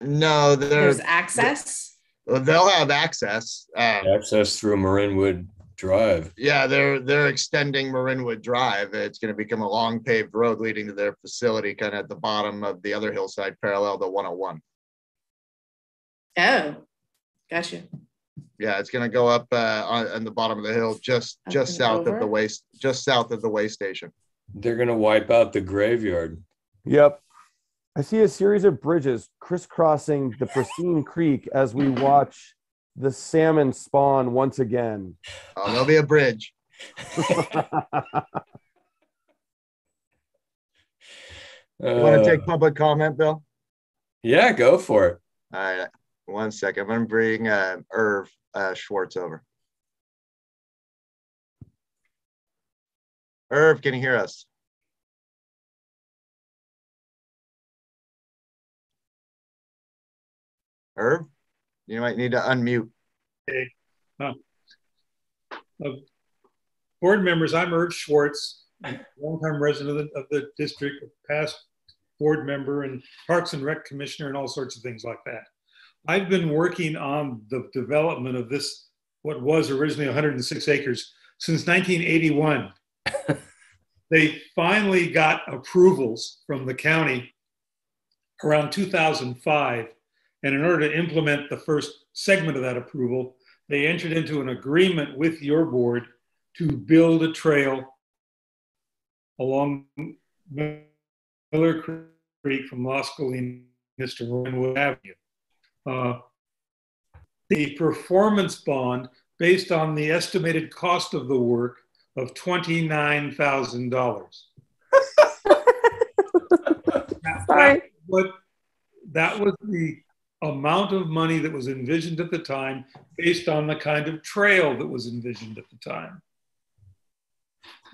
no, there's access? they'll have access. Um, Access through Marinwood Drive. Yeah, they're they're extending Marinwood Drive. It's going to become a long paved road leading to their facility, kind of at the bottom of the other hillside, parallel to 101. Oh, gotcha. Yeah, it's going to go up uh, on, on the bottom of the hill, just Up just and south of the way, just south of the way station. They're gonna wipe out the graveyard. Yep. I see a series of bridges crisscrossing the pristine creek as we watch the salmon spawn once again. Oh, there'll be a bridge. You want Uh, to take public comment, Bill? yeah, go for it. All right. one second. I'm gonna bring uh, Irv uh, Schwartz over. Irv, can you hear us? Irv, you might need to unmute. Okay. Uh, uh, board members, I'm Irv Schwartz, longtime resident of the, of the district, past board member and Parks and Rec Commissioner and all sorts of things like that. I've been working on the development of this, what was originally 106 acres, since 1981. they finally got approvals from the county around 2005 and in order to implement the first segment of that approval, they entered into an agreement with your board to build a trail along Miller Creek from Las Colinas to Marinwood Avenue. Uh, the performance bond based on the estimated cost of the work of $29,000. Sorry. What that was the amount of money that was envisioned at the time based on the kind of trail that was envisioned at the time.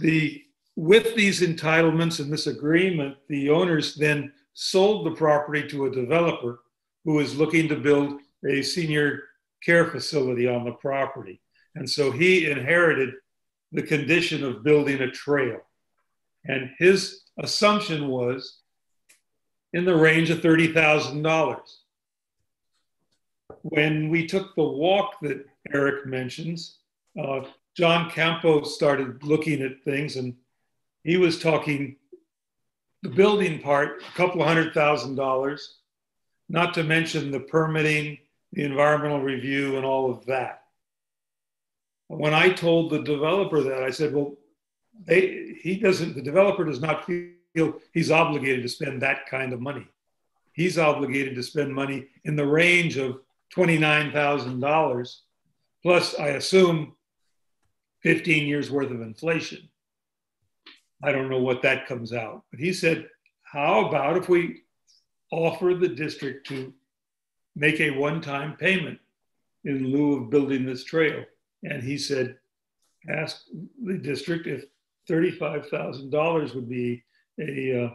The, with these entitlements and this agreement, the owners then sold the property to a developer who was looking to build a senior care facility on the property. And so he inherited the condition of building a trail. And his assumption was in the range of $30,000 when we took the walk that Eric mentions, uh, John Campo started looking at things and he was talking the building part, a couple hundred thousand dollars, not to mention the permitting, the environmental review, and all of that. When I told the developer that, I said, well, they, he doesn't, the developer does not feel he's obligated to spend that kind of money. He's obligated to spend money in the range of $29,000, plus, I assume, 15 years worth of inflation. I don't know what that comes out. But he said, how about if we offer the district to make a one time payment in lieu of building this trail? And he said, ask the district if $35,000 would be a uh,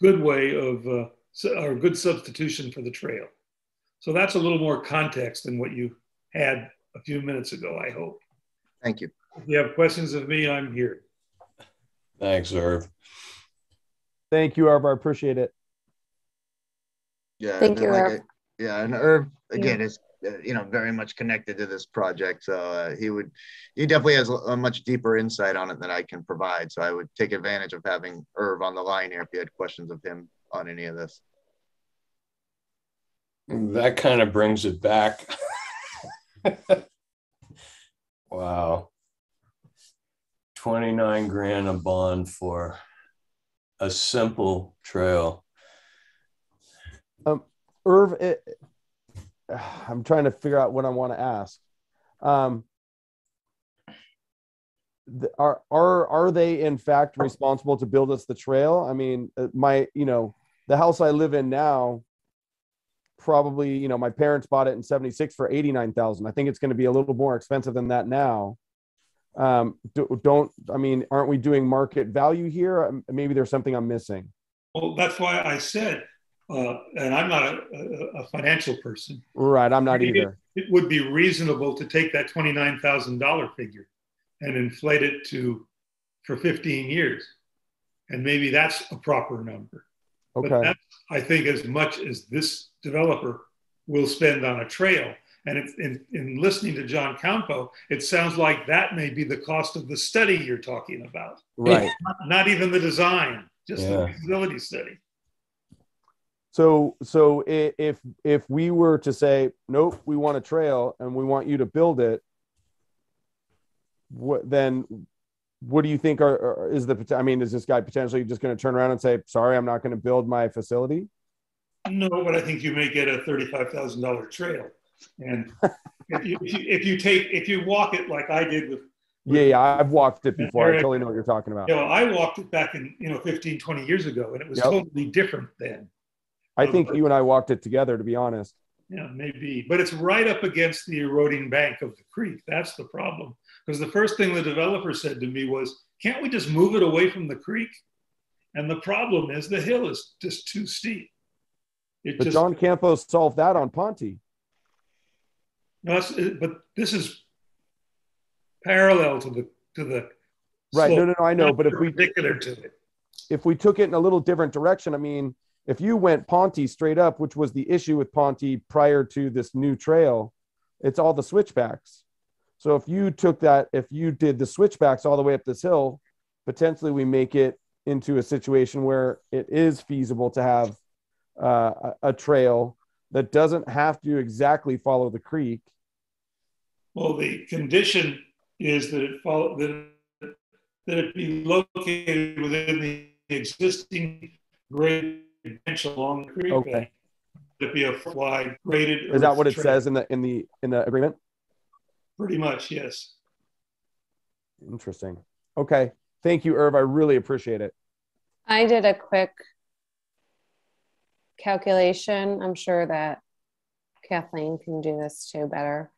good way of, uh, or a good substitution for the trail. So that's a little more context than what you had a few minutes ago, I hope. Thank you. If you have questions of me, I'm here. Thanks, Irv. Thank you, Irv. I appreciate it. Yeah. Thank you, like Irv. it- Yeah, and Irv, again, is, uh, you know, very much connected to this project. So uh, he would, he definitely has a a much deeper insight on it than I can provide. So I would take advantage of having Irv on the line here if you had questions of him on any of this. That kind of brings it back. wow. 29 grand a bond for a simple trail. Um, Irv, it, I'm trying to figure out what I want to ask. Um, are are are they in fact responsible to build us the trail? I mean, uh, my you know the house I live in now, probably you know my parents bought it in '76 for eighty nine thousand. I think it's going to be a little more expensive than that now. Um, do, don't I mean, aren't we doing market value here? Um, Maybe there's something I'm missing. Well, that's why I said, uh, and I'm not a, a, financial person, Right, I'm not It- either. it would be reasonable to take that $29,000 figure and inflate it to for 15 years. And maybe that's a proper number. But Okay. that's, I think, as much as this developer will spend on a trail. And in, in listening to John Campo, it sounds like that may be the cost of the study you're talking about. Right. Not, not even the design, just Yeah. the feasibility study. So so if if we were to say nope, we want a trail and we want you to build it, what then? What do you think are, are is the? pot- I mean, is this guy potentially just going to turn around and say, "Sorry, I'm not going to build my facility"? No, but I think you may get a thirty-five thousand dollar trail. And if you, if you if you take if you walk it like I did with, Yeah, yeah, I've walked it before. I totally know what you're talking about. you know, I walked it back in you know 15, 20 years ago, and it was Yep. totally different then. I think you and I walked it together, to be honest. Yeah, maybe, but it's right up against the eroding bank of the creek. That's the problem. Because the first thing the developer said to me was, can't we just move it away from the creek? And the problem is the hill is just too steep. It but just, John Campos solved that on Ponte. No, but this is parallel to the to the right. Slope. No, no, no. I know, but if we particular to it, if we took it in a little different direction, I mean, if you went Ponte straight up, which was the issue with Ponte prior to this new trail, it's all the switchbacks. So if you took that, if you did the switchbacks all the way up this hill, potentially we make it into a situation where it is feasible to have uh, a, a trail that doesn't have to exactly follow the creek. Well, the condition is that it follow that that it be located within the existing grade bench along the creek okay. bank. It be a wide graded. Is that what it trail. says in the in the in the agreement? Pretty much, yes. Interesting. Okay. Thank you, Irv. I really appreciate it. I did a quick calculation. I'm sure that Kathleen can do this too better.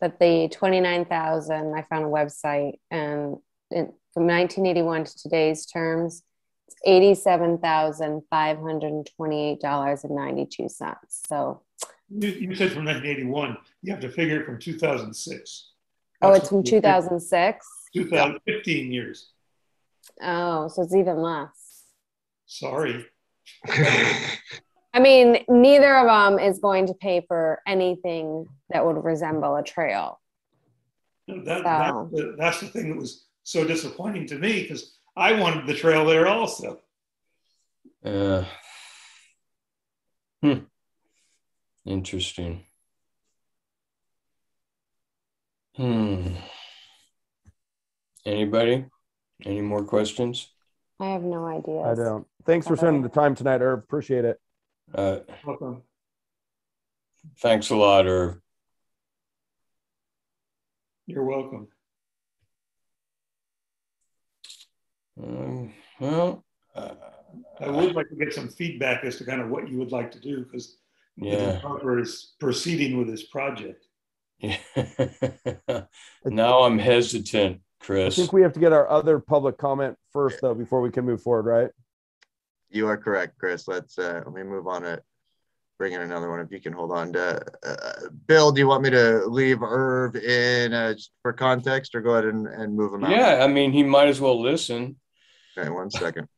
But the 29,000, I found a website and in, from 1981 to today's terms, it's $87,528.92. So you, you, said from 1981, you have to figure it from 2006. That's oh, it's from 2006? 2015 years. Oh, so it's even less. Sorry. I mean, neither of them is going to pay for anything that would resemble a trail. That, so. that's, the, that's the thing that was so disappointing to me because I wanted the trail there also. Uh, hmm. Interesting. Hmm. Anybody? Any more questions? I have no idea. I don't. Thanks for spending the time tonight, Irv. Appreciate it. Uh, Welcome. Thanks a lot, Irv. You're welcome. Um, well, uh, I would like to get some feedback as to kind of what you would like to do because yeah. the developer is proceeding with this project. Yeah. now I'm hesitant, Chris. I think we have to get our other public comment first, though, before we can move forward, right? You are correct, Chris. Let's uh, let me move on to bring in another one. If you can hold on to uh, Bill, do you want me to leave Irv in uh, for context, or go ahead and, and move him out? Yeah, I mean, he might as well listen. Okay, one second.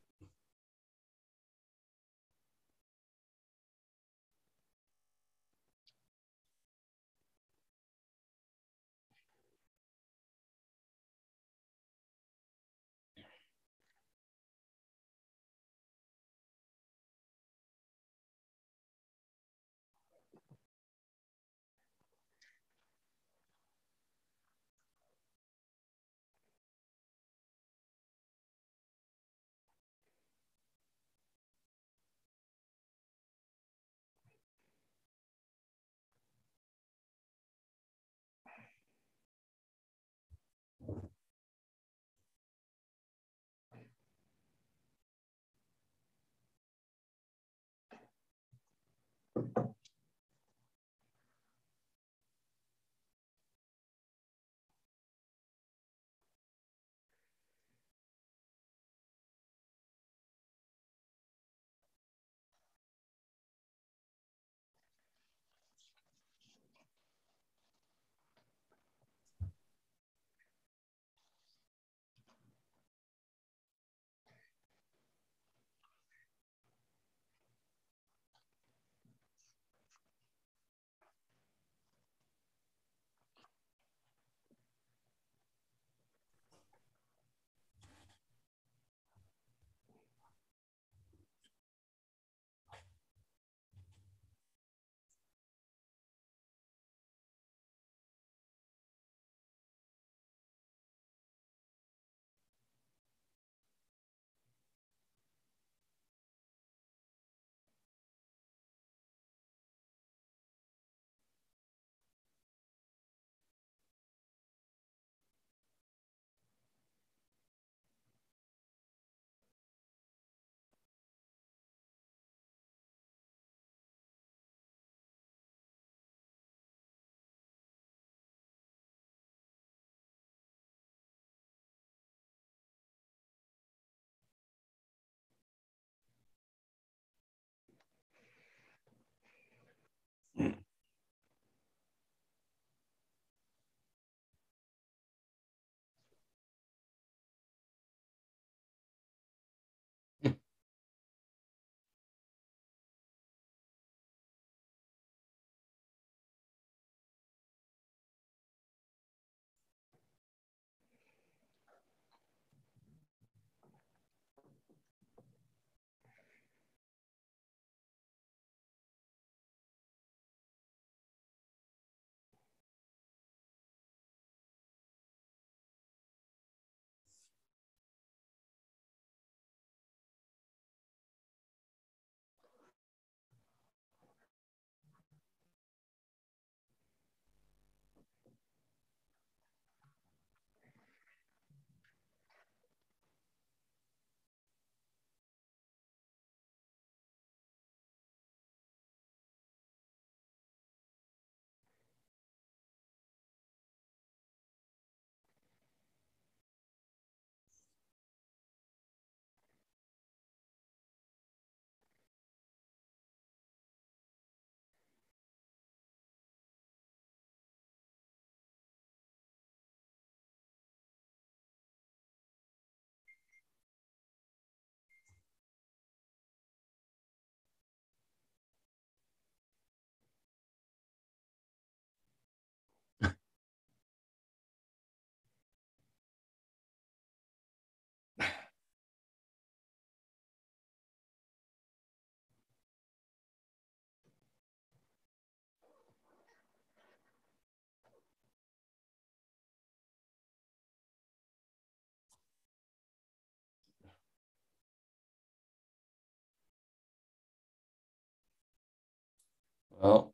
Well,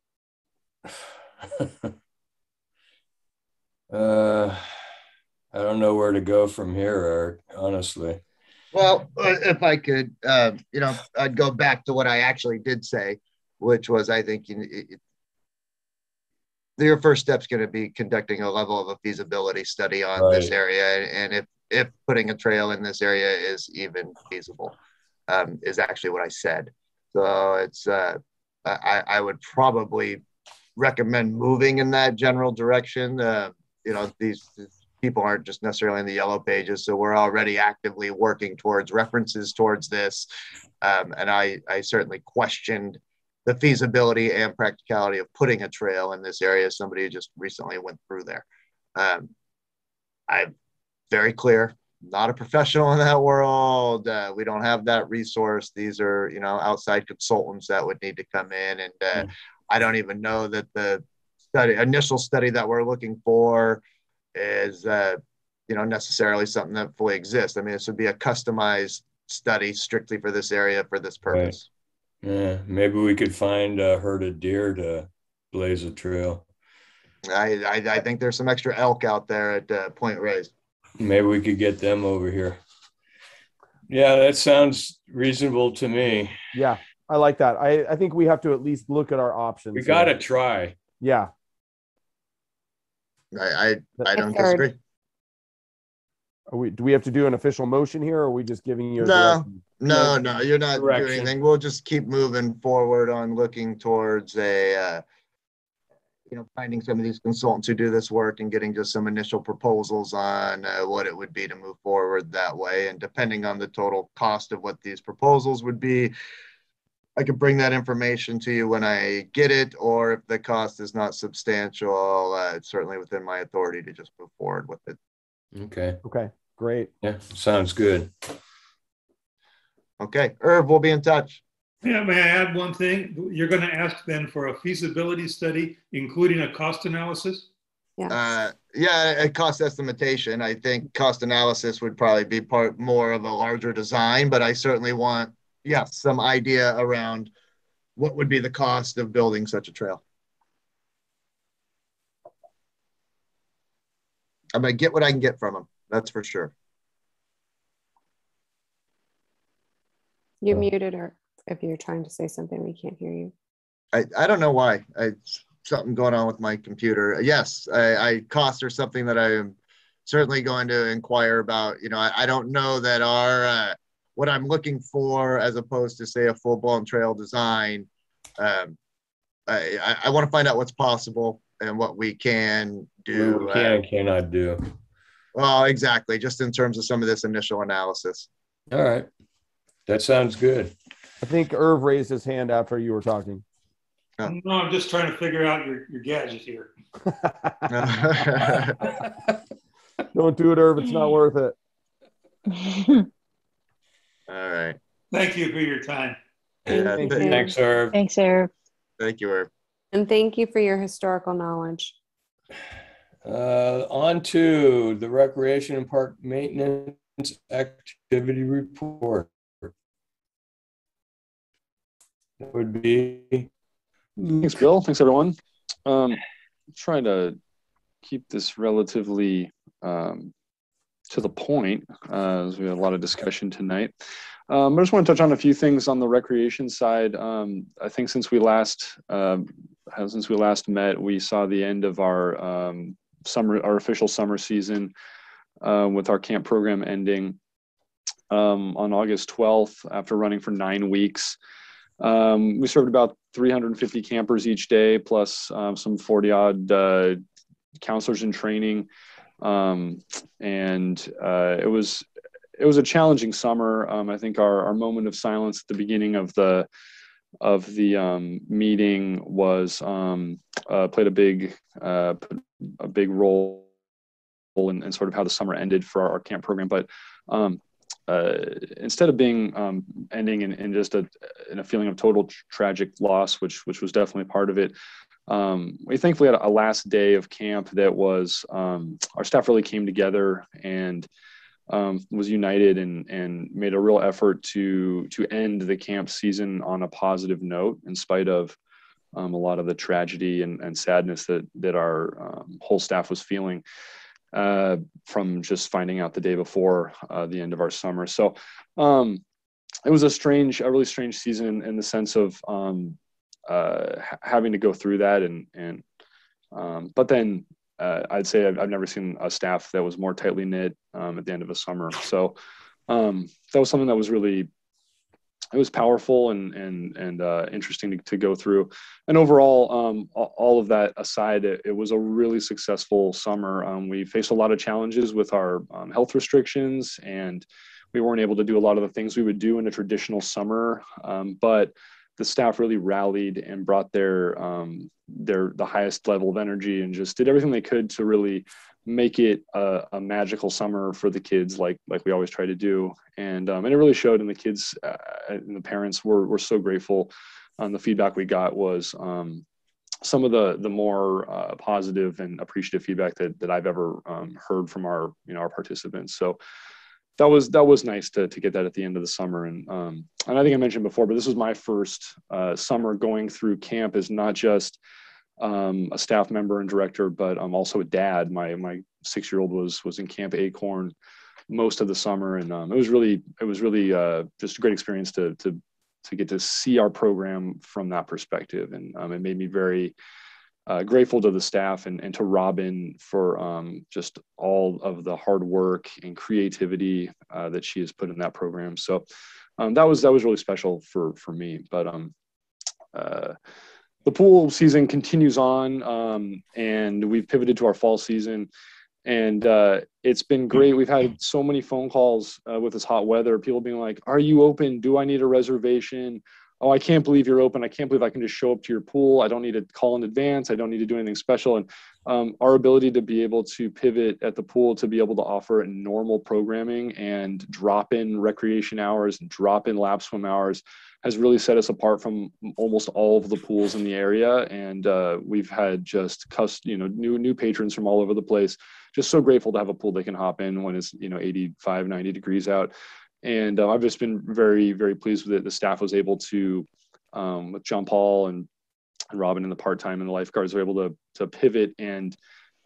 uh, I don't know where to go from here, Eric, honestly. Well, if I could, uh, you know, I'd go back to what I actually did say, which was I think you, it, your first step's going to be conducting a level of a feasibility study on right. this area, and if if putting a trail in this area is even feasible, um, is actually what I said. So it's uh, I, I would probably recommend moving in that general direction. Uh, you know, these, these people aren't just necessarily in the yellow pages. So we're already actively working towards references towards this. Um, and I, I certainly questioned the feasibility and practicality of putting a trail in this area. Somebody just recently went through there. Um, I'm very clear, not a professional in that world. Uh, we don't have that resource. These are, you know, outside consultants that would need to come in. And uh, mm. I don't even know that the study, initial study that we're looking for is uh, you know necessarily something that fully exists. I mean, this would be a customized study strictly for this area for this purpose. Right. Yeah, maybe we could find a herd of deer to blaze a trail. I, I, I think there's some extra elk out there at uh, Point Reyes. Maybe we could get them over here. Yeah, that sounds reasonable to me. Yeah, I like that. I, I think we have to at least look at our options. We got to try. Yeah, I I, I don't disagree. Are we, do we have to do an official motion here, or are we just giving you? no, no, no. You're not direction. doing anything. We'll just keep moving forward on looking towards a, uh, you know, finding some of these consultants who do this work and getting just some initial proposals on uh, what it would be to move forward that way. And depending on the total cost of what these proposals would be, I could bring that information to you when I get it, or if the cost is not substantial, uh, it's certainly within my authority to just move forward with it. Okay. Okay. Great. Yeah. Sounds good. Okay. Irv, we'll be in touch. Yeah, may I add one thing? You're going to ask then for a feasibility study, including a cost analysis? Yeah. Uh, yeah, a cost estimation. I think cost analysis would probably be part more of a larger design, but I certainly want yes, some idea around what would be the cost of building such a trail. I'm gonna get what I can get from them. That's for sure. You're muted, or if you're trying to say something, we can't hear you. I, I don't know why. I something going on with my computer. Yes, I, I cost or something that I am certainly going to inquire about. You know, I, I don't know that our uh, what I'm looking for as opposed to say a full blown trail design. Um, I, I, I want to find out what's possible and what we can do. What we can uh, cannot do. Well, exactly. Just in terms of some of this initial analysis. All right. That sounds good. I think Irv raised his hand after you were talking. Oh. No, I'm just trying to figure out your, your gadget here. Don't do it, Irv. It's not worth it. All right. Thank you for your time. Yeah, Thank Thanks, Irv. Thanks, Irv. Thank you, Irv. And thank you for your historical knowledge. Uh, on to the recreation and park maintenance activity report. That would be. Thanks, Bill. Thanks, everyone. Um, trying to keep this relatively um, to the point, uh, as we had a lot of discussion tonight. Um, I just want to touch on a few things on the recreation side. Um, I think since we last uh, since we last met, we saw the end of our um, summer, our official summer season, uh, with our camp program ending um, on August 12th after running for nine weeks. Um, we served about 350 campers each day, plus um, some 40 odd uh, counselors in training um, and uh, it was it was a challenging summer. Um, I think our, our moment of silence at the beginning of the of the um, meeting was um, uh, played a big uh, a big role in, in, sort of how the summer ended for our, our camp program. But um, uh, instead of being um, ending in, in, just a in a feeling of total tragic loss, which which was definitely part of it, um, we thankfully had a last day of camp that was um, our staff really came together and um, was united and and made a real effort to to end the camp season on a positive note in spite of um, a lot of the tragedy and, and sadness that that our um, whole staff was feeling uh, from just finding out the day before uh, the end of our summer. So um, it was a strange, a really strange season in, in the sense of um, uh, having to go through that and and um, but then uh, I'd say I've, I've, never seen a staff that was more tightly knit um, at the end of a summer. So um, that was something that was really it was powerful and and and uh, interesting to, to, go through. And overall, um, all of that aside, it, it, was a really successful summer. Um, we faced a lot of challenges with our um, health restrictions, and we weren't able to do a lot of the things we would do in a traditional summer. Um, but the staff really rallied and brought their um, their the highest level of energy and just did everything they could to really make it a, a, magical summer for the kids like like we always try to do. And um, and it really showed and the kids uh, and the parents were, were so grateful. Um, the feedback we got was um, some of the the more uh, positive and appreciative feedback that, that I've ever um, heard from our you know our participants. So that was that was nice to, to get that at the end of the summer. And um, and I think I mentioned before but this was my first uh, summer going through camp is not just um, a staff member and director, but I'm also a dad. My my six year old was was in Camp Acorn most of the summer, and um, it was really it was really uh, just a great experience to to to get to see our program from that perspective, and um, it made me very uh, grateful to the staff and, and to Robin for um, just all of the hard work and creativity uh, that she has put in that program. So um, that was that was really special for for me. But um, uh, the pool season continues on, um, and we've pivoted to our fall season, and uh, it's been great. We've had so many phone calls uh, with this hot weather. People being like, "Are you open? Do I need a reservation?" Oh, I can't believe you're open. I can't believe I can just show up to your pool. I don't need to call in advance. I don't need to do anything special. And um, our ability to be able to pivot at the pool to be able to offer normal programming and drop in recreation hours and drop in lap swim hours has really set us apart from almost all of the pools in the area. And uh, we've had just cust- you know new new patrons from all over the place. Just so grateful to have a pool they can hop in when it's you know 85, 90 degrees out. And uh, I've just been very very pleased with it. The staff was able to um, with John Paul and, and Robin and the part time and the lifeguards were able to to pivot and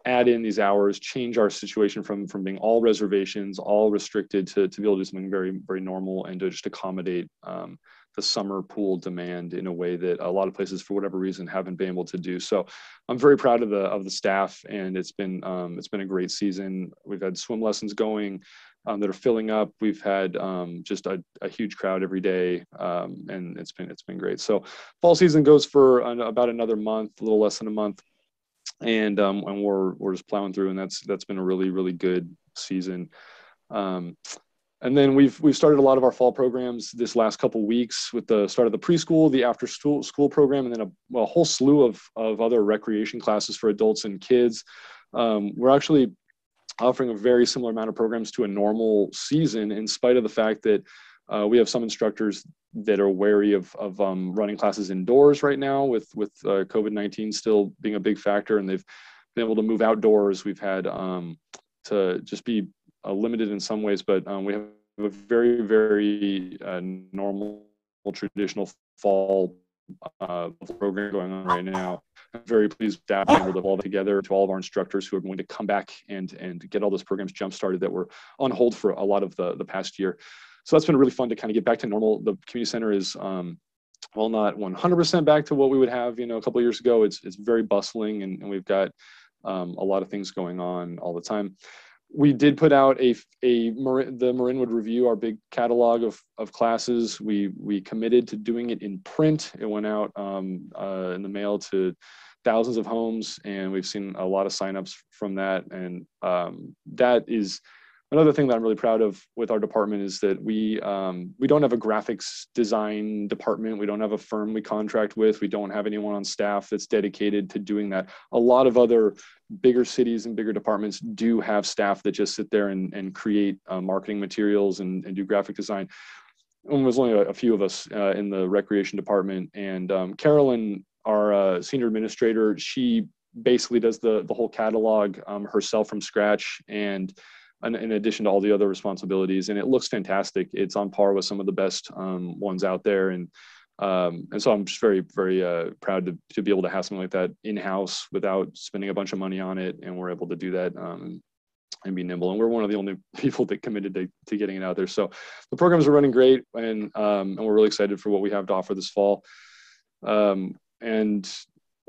add in these hours, change our situation from from being all reservations, all restricted to to be able to do something very very normal and to just accommodate um, the summer pool demand in a way that a lot of places for whatever reason haven't been able to do. So i'm very proud of the of the staff and it's been um, it's been a great season. We've had swim lessons going um, that are filling up. We've had um, just a, a, huge crowd every day um, and it's been it's been great. So fall season goes for an, about another month a little less than a month. And um, and we're we're just plowing through and that's that's been a really really good season. Um, and then we've we've started a lot of our fall programs this last couple weeks with the start of the preschool, the after school school program, and then a, a whole slew of of other recreation classes for adults and kids. Um, we're actually offering a very similar amount of programs to a normal season, in spite of the fact that uh, we have some instructors that are wary of of um, running classes indoors right now, with with uh, COVID nineteen still being a big factor, and they've been able to move outdoors. We've had um, to just be uh, limited in some ways, but um, we have a very, very uh, normal traditional fall uh, program going on right now. I'm very pleased with that, being able to all together to all of our instructors who are going to come back and and get all those programs jump started that were on hold for a lot of the the past year. So that's been really fun to kind of get back to normal. The community center is um, well not 100% back to what we would have you know a couple years ago. It's it's very bustling and, and we've got um, a lot of things going on all the time we did put out a, a the Marinwood Review, our big catalog of, of classes. We we committed to doing it in print. It went out um, uh, in the mail to thousands of homes, and we've seen a lot of signups from that. And um, that is another thing that I'm really proud of with our department is that we um, we don't have a graphics design department. We don't have a firm we contract with. We don't have anyone on staff that's dedicated to doing that. A lot of other bigger cities and bigger departments do have staff that just sit there and, and create uh, marketing materials and, and do graphic design. And there's only a, a few of us uh, in the recreation department. And um, Carolyn, our uh, senior administrator, she basically does the the whole catalog um, herself from scratch and in addition to all the other responsibilities. And it looks fantastic. It's on par with some of the best um, ones out there. And Um, and so I'm just very, very uh, proud to, to be able to have something like that in house without spending a bunch of money on it. And we're able to do that um, and be nimble. And we're one of the only people that committed to, to getting it out there. So the programs are running great, and um, and we're really excited for what we have to offer this fall. Um, and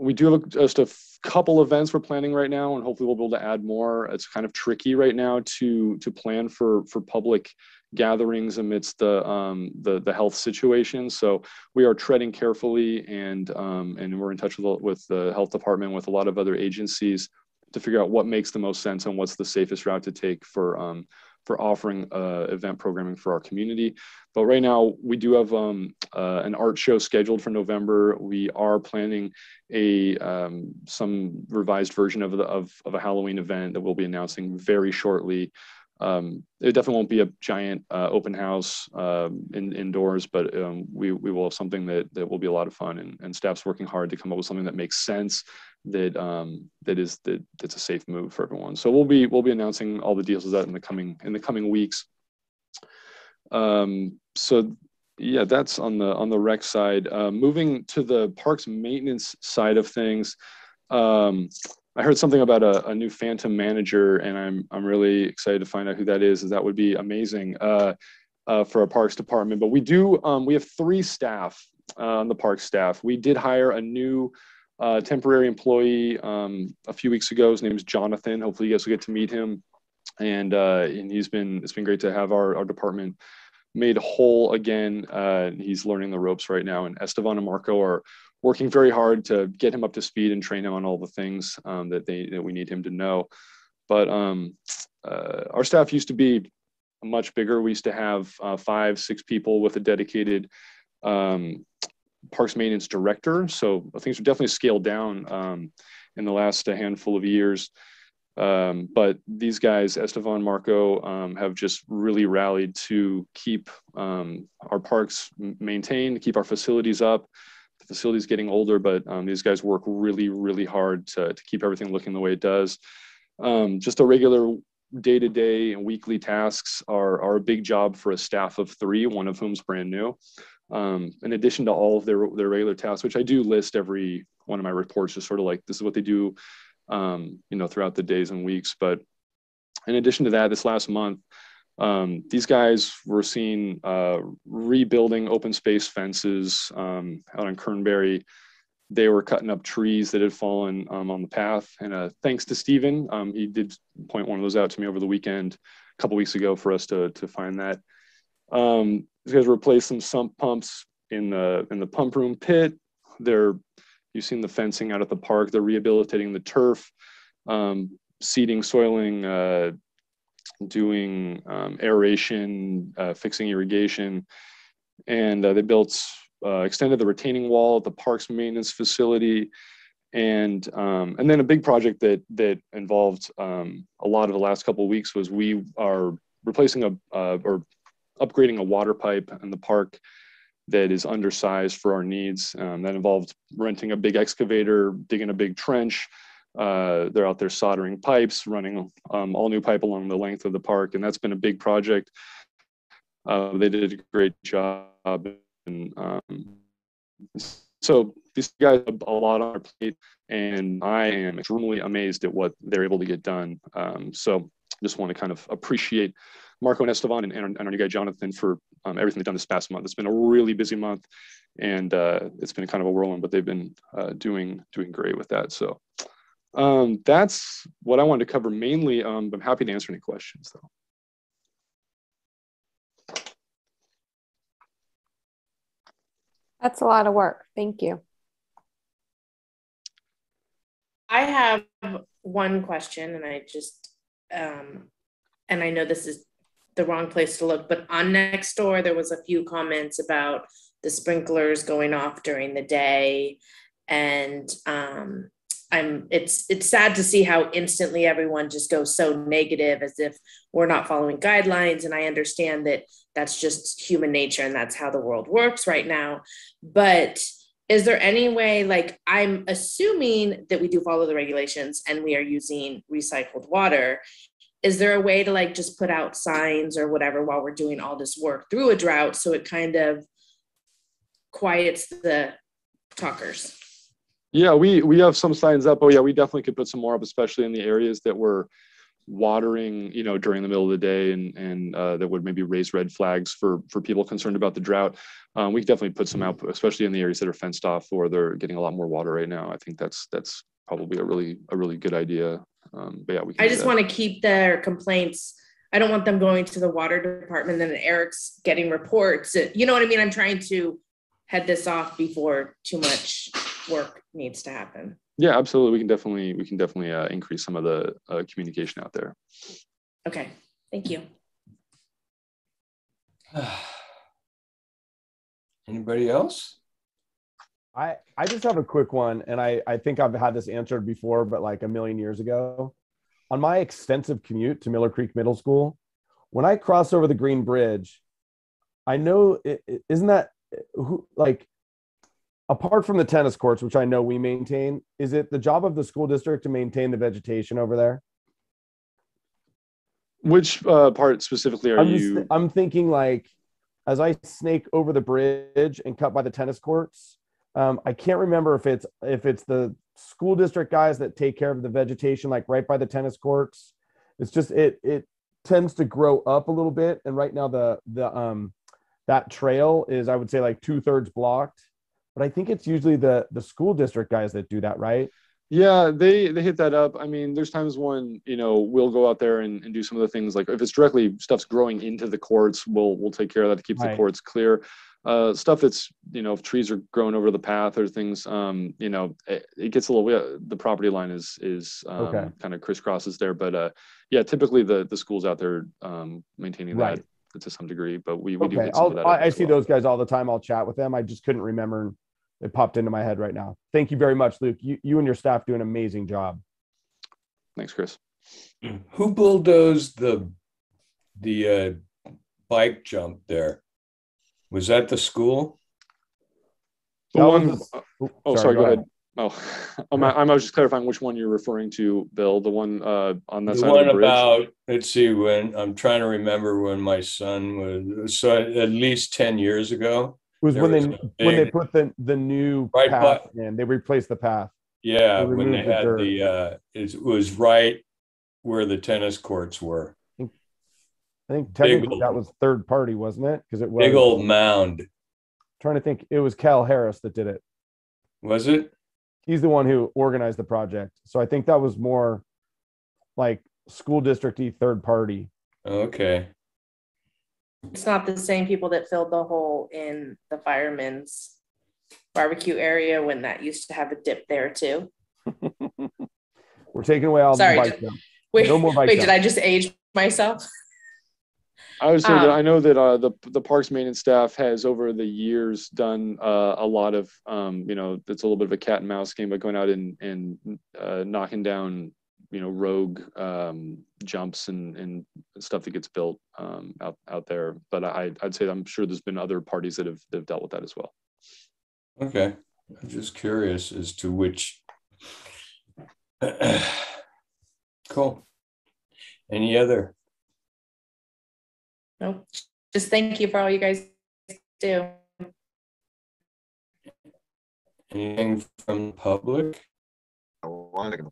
we do have just a couple events we're planning right now, and hopefully we'll be able to add more. It's kind of tricky right now to to plan for for public gatherings amidst the um, the the health situation. So we are treading carefully, and um, and we're in touch with with the health department, with a lot of other agencies to figure out what makes the most sense and what's the safest route to take for um, for offering uh, event programming for our community. But right now, we do have um, uh, an art show scheduled for November. We are planning a um, some revised version of, the, of, of a Halloween event that we'll be announcing very shortly. Um, it definitely won't be a giant uh, open house um, in, indoors, but um, we, we will have something that, that will be a lot of fun and, and staff's working hard to come up with something that makes sense that um, that is that that's a safe move for everyone. So we'll be we'll be announcing all the deals of that in the coming in the coming weeks. Um, so yeah, that's on the on the rec side. Uh, moving to the parks maintenance side of things, um, I heard something about a, a, new phantom manager, and I'm I'm really excited to find out who that is. That would be amazing uh, uh, for our parks department. But we do um, we have three staff uh, on the park staff. We did hire a new uh, temporary employee um, a few weeks ago. His name is Jonathan. Hopefully, you guys will get to meet him. And uh, and he's been it's been great to have our our department made whole again. Uh, he's learning the ropes right now, and Estevan and Marco are working very hard to get him up to speed and train him on all the things um, that they that we need him to know. But um, uh, our staff used to be much bigger. We used to have uh, five, six people with a dedicated um, parks maintenance director. So things are definitely scaled down um, in the last handful of years. Um, but these guys, Estevan, Marco, um, have just really rallied to keep our parks maintained, keep our facilities up. The facility's getting older, but um, these guys work really, really hard to, to keep everything looking the way it does. Um, just a regular day-to-day and weekly tasks are, are a big job for a staff of three, one of whom's brand new um, in addition to all of their, their regular tasks, which I do list every one of my reports, just sort of like this is what they do, um, you know, throughout the days and weeks. But in addition to that, this last month, um, these guys were seen uh, rebuilding open space fences um, out on Kernberry. They were cutting up trees that had fallen um, on the path. And uh, thanks to Stephen, um, he did point one of those out to me over the weekend, a couple weeks ago, for us to to find that. Um, these guys replaced some sump pumps in the in the pump room pit. They're you've seen the fencing out at the park. They're rehabilitating the turf, um, seeding, soiling, uh, doing um, aeration, uh, fixing irrigation, and uh, they built uh, extended the retaining wall at the park's maintenance facility. And um, and then a big project that that involved um, a lot of the last couple of weeks was we are replacing a uh, or upgrading a water pipe in the park that is undersized for our needs. Um, that involved renting a big excavator, digging a big trench. Uh, they're out there soldering pipes, running um, all new pipe along the length of the park, and that's been a big project. Uh, they did a great job, and um, so these guys have a lot on their plate, and I am extremely amazed at what they're able to get done. Um, so just want to kind of appreciate Marco and Estevan and, and, our new guy Jonathan for um, everything they've done this past month. It's been a really busy month, and uh, it's been kind of a whirlwind, but they've been uh, doing doing great with that. So um, that's what I wanted to cover mainly. Um, I'm happy to answer any questions though. That's a lot of work. Thank you. I have one question, and I just, um, and I know this is the wrong place to look, but on Nextdoor, there was a few comments about the sprinklers going off during the day. And um, I'm it's it's sad to see how instantly everyone just goes so negative as if we're not following guidelines. And I understand that that's just human nature and that's how the world works right now. But is there any way like i'm assuming that we do follow the regulations and we are using recycled water is there a way to like just put out signs or whatever while we're doing all this work through a drought so it kind of quiets the talkers. Yeah, we we have some signs up. Oh yeah, we definitely could put some more up, especially in the areas that were watering, you know, during the middle of the day, and and uh, that would maybe raise red flags for for people concerned about the drought. Um, we could definitely put some out, especially in the areas that are fenced off or they're getting a lot more water right now. I think that's that's probably a really a really good idea. Um, but yeah, we. Can I just want to keep their complaints. I don't want them going to the water department and then Eric's getting reports. You know what I mean? I'm trying to head this off before too much work needs to happen. Yeah, absolutely. We can definitely we can definitely uh, increase some of the uh, communication out there. Okay, thank you. Anybody else? I I just have a quick one, and I I think I've had this answered before, but like a million years ago, on my extensive commute to Miller Creek Middle School, when I cross over the Green Bridge, I know it, it, isn't that who like apart from the tennis courts, which I know we maintain, is it the job of the school district to maintain the vegetation over there? Which uh, part specifically are I'm you? I'm thinking like as I snake over the bridge and cut by the tennis courts. Um, I can't remember if it's if it's the school district guys that take care of the vegetation, like right by the tennis courts. It's just it it tends to grow up a little bit, and right now the the um that trail is I would say like two thirds blocked. But I think it's usually the the school district guys that do that, right? Yeah, they they hit that up. I mean, there's times when you know we'll go out there and, and do some of the things like if it's directly stuff's growing into the courts, we'll we'll take care of that to keep the courts clear. Uh, stuff that's you know if trees are growing over the path or things, um, you know, it, it gets a little. The property line is is um, Okay. kind of crisscrosses there, but uh, yeah, typically the the schools out there um, maintaining Right. that to some degree, but we we do Okay, hit some of I'll, that. up I, I see well. those guys all the time. I'll chat with them. I just couldn't remember. It popped into my head right now. Thank you very much, Luke. You you and your staff do an amazing job. Thanks, Chris. Who bulldozed the the uh, bike jump there? Was that the school? The That one, was a- oh, Oop, sorry, go ahead. Oh, I'm, I'm, I was just clarifying which one you're referring to, Bill. The one uh, on that the side one of the bridge. about let's see when I'm trying to remember when my son was so at least 10 years ago. It was There when was they a when they put the the new Right, path in. They replaced the path. Yeah, They when they the had dirt. the uh it was right where the tennis courts were. I think technically old- that was third party, wasn't it? Because it was Big old mound. trying to think. It was Cal Harris that did it. Was it? He's the one who organized the project. So I think that was more like school districty third party. Okay. It's not the same people that filled the hole in the firemen's barbecue area when that used to have a dip there too. We're taking away all Sorry, the bike did- jumps. Wait, No more bike wait, did. I just age myself? I would say that Um, I know that uh, the the parks maintenance staff has over the years done uh, a lot of um, you know it's a little bit of a cat and mouse game, but going out and and uh, knocking down you know rogue um, jumps and and stuff that gets built um, out out there. But I I'd say I'm sure there's been other parties that have that have dealt with that as well. Okay. I'm just curious as to which. cool. Any other? Nope. Just thank you for all you guys do. Anything from the public? One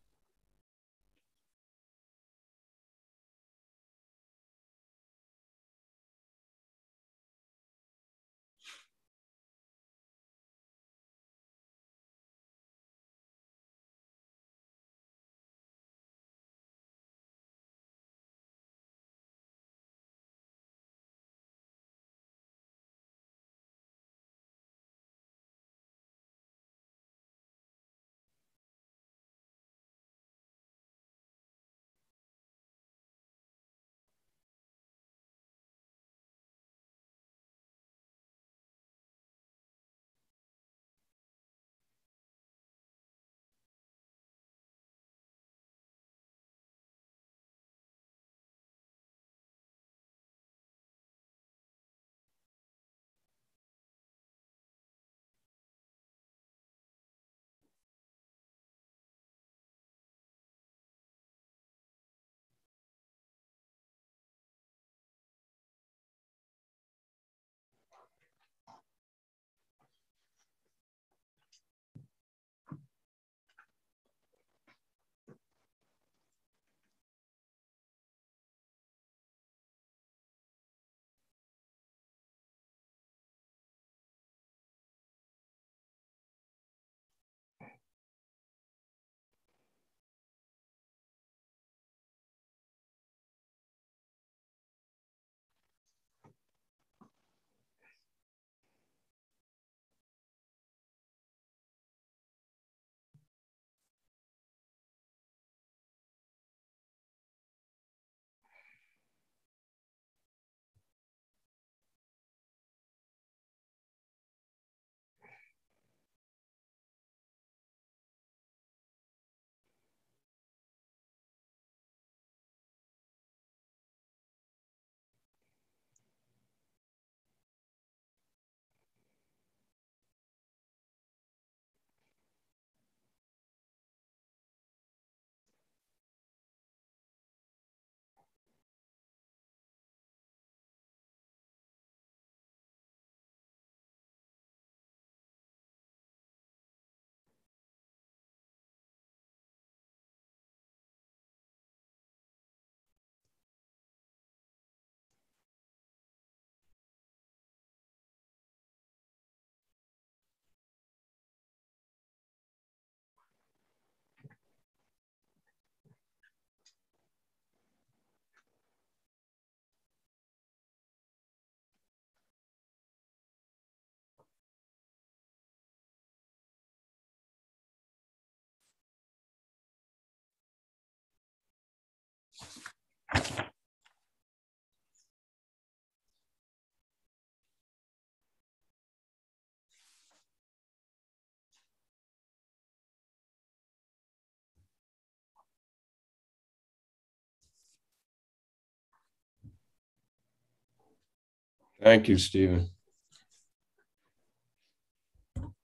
Thank you, Stephen.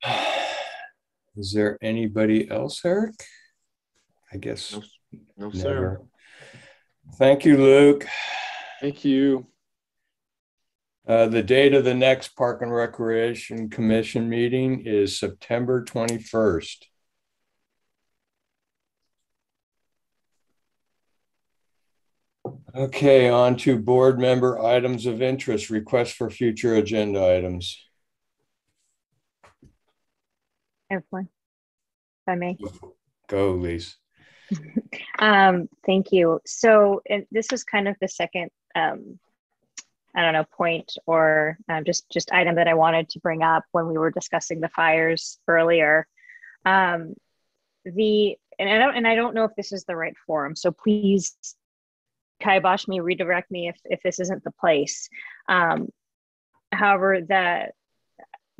Is there anybody else, Eric? I guess No, No, sir. Thank you, Luke. Thank you. Uh, the date of the next Park and Recreation Commission meeting is September 21st. Okay, on to board member items of interest, request for future agenda items. Everyone, if I may. Go, Lise. Um, thank you. So, and this is kind of the second, um, I don't know, point or um, just just item that I wanted to bring up when we were discussing the fires earlier. Um, the and I don't and I don't know if this is the right forum. So please, kibosh me, redirect me if if this isn't the place. Um, however, the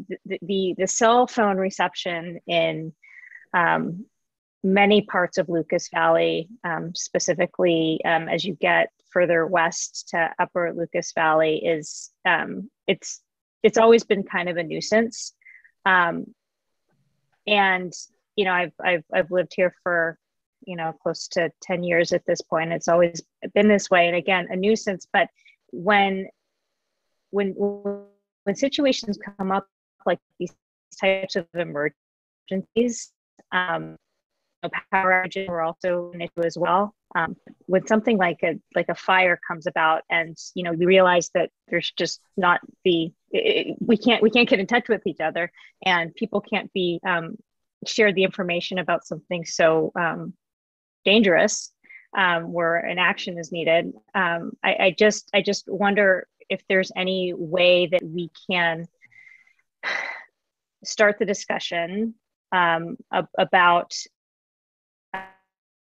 the the, the cell phone reception in um, many parts of Lucas Valley, um, specifically um, as you get further west to Upper Lucas Valley, is um, it's it's always been kind of a nuisance. Um, and you know, I've I've I've lived here for you know close to ten years at this point. It's always been this way, and again, a nuisance. But when when when situations come up like these types of emergencies, um, power outages were also an issue as well. Um, when something like a like a fire comes about, and you know we realize that there's just not the it, we can't we can't get in touch with each other, and people can't be um, shared the information about something so um, dangerous um, where an action is needed. Um, I, I just I just wonder if there's any way that we can start the discussion um, ab- about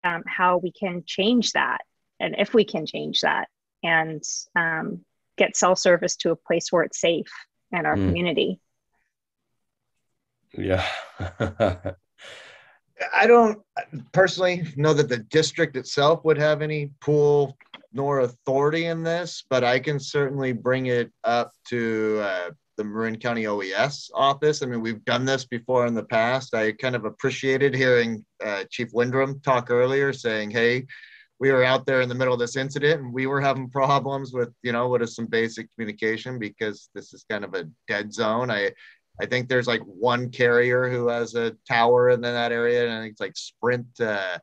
um, how we can change that and if we can change that and um, get cell service to a place where it's safe in our Mm. community. Yeah. I don't personally know that the district itself would have any pull nor authority in this, but I can certainly bring it up to uh, the Marin County OES office. I mean, we've done this before in the past. I kind of appreciated hearing uh, Chief Windrum talk earlier saying, hey, we were out there in the middle of this incident and we were having problems with, you know, what is some basic communication because this is kind of a dead zone. I, I think there's like one carrier who has a tower in that area, and I think it's like Sprint. Uh,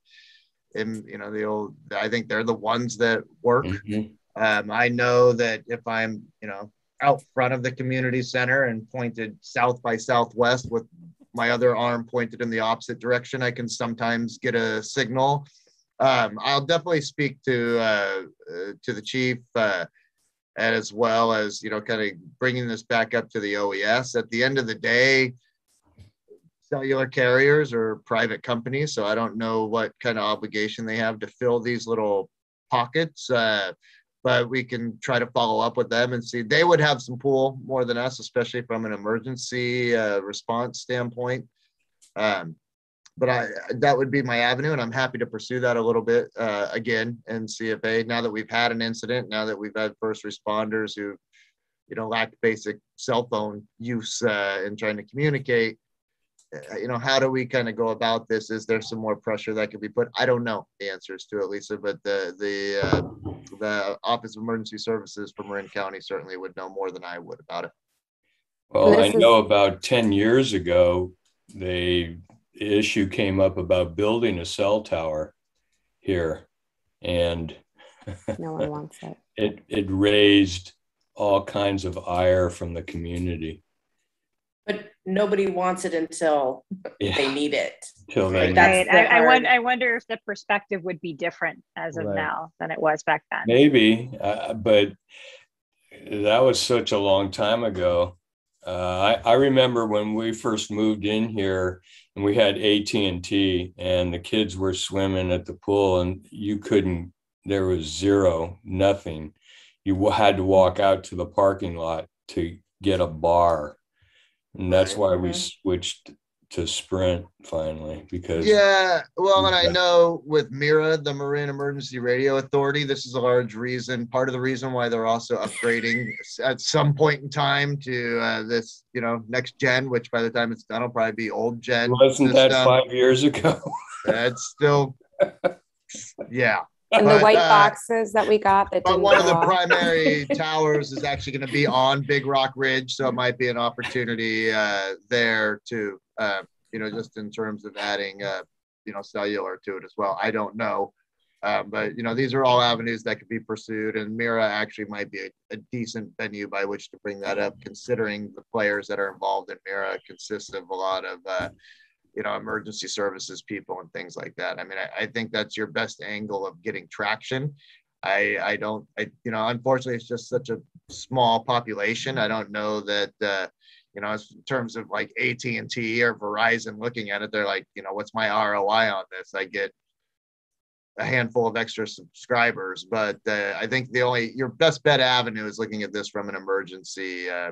and you know the old. I think they're the ones that work. Mhm. Um, I know that if I'm, you know, out front of the community center and pointed south by southwest with my other arm pointed in the opposite direction, I can sometimes get a signal. Um, I'll definitely speak to uh, uh, to the chief. Uh, and as well as you know kind of bringing this back up to the OES at the end of the day cellular carriers are private companies so i don't know what kind of obligation they have to fill these little pockets uh, but we can try to follow up with them and see. They would have some pool more than us especially from an emergency uh, response standpoint. Um, but I that would be my avenue, and I'm happy to pursue that a little bit uh, again in CFA. Now that we've had an incident, now that we've had first responders who, you know, lack basic cell phone use uh, in trying to communicate, uh, you know, how do we kind of go about this? Is there some more pressure that could be put? I don't know the answers to it, Lisa, but the the uh, the Office of Emergency Services for Marin County certainly would know more than I would about it. Well, I know about 10 years ago, they the issue came up about building a cell tower here. And No one wants it. it, it raised all kinds of ire from the community. But nobody wants it until Yeah. they need it. Till Right, then, Right. I, I, wonder, I wonder if the perspective would be different as of Right. now than it was back then. maybe, uh, but that was such a long time ago. Uh, I, I remember when we first moved in here and we had AT&T and the kids were swimming at the pool and you couldn't, there was zero, nothing. You had to walk out to the parking lot to get a bar. And that's why we switched to Sprint finally because Yeah, well, and I know with MERA, the Marin Emergency Radio Authority, this is a large reason, part of the reason why they're also upgrading at some point in time to uh, this, you know, next gen, which by the time it's done, will probably be old gen. wasn't that five years ago? That's still, yeah. And the white uh, boxes that we got that But one of the off. primary towers is actually going to be on Big Rock Ridge, so it might be an opportunity uh, there to, uh, you know, just in terms of adding, uh, you know, cellular to it as well. I don't know, um, but you know, these are all avenues that could be pursued, and MERA actually might be a, a decent venue by which to bring that up, considering the players that are involved in MERA consists of a lot of. Uh, you know, emergency services people and things like that. I mean, I, I think that's your best angle of getting traction. I I don't I you know unfortunately it's just such a small population. I don't know that uh, you know in terms of like AT and T or Verizon looking at it, they're like you know what's my ROI on this? I get a handful of extra subscribers, but uh, I think the only your best bet avenue is looking at this from an emergency uh,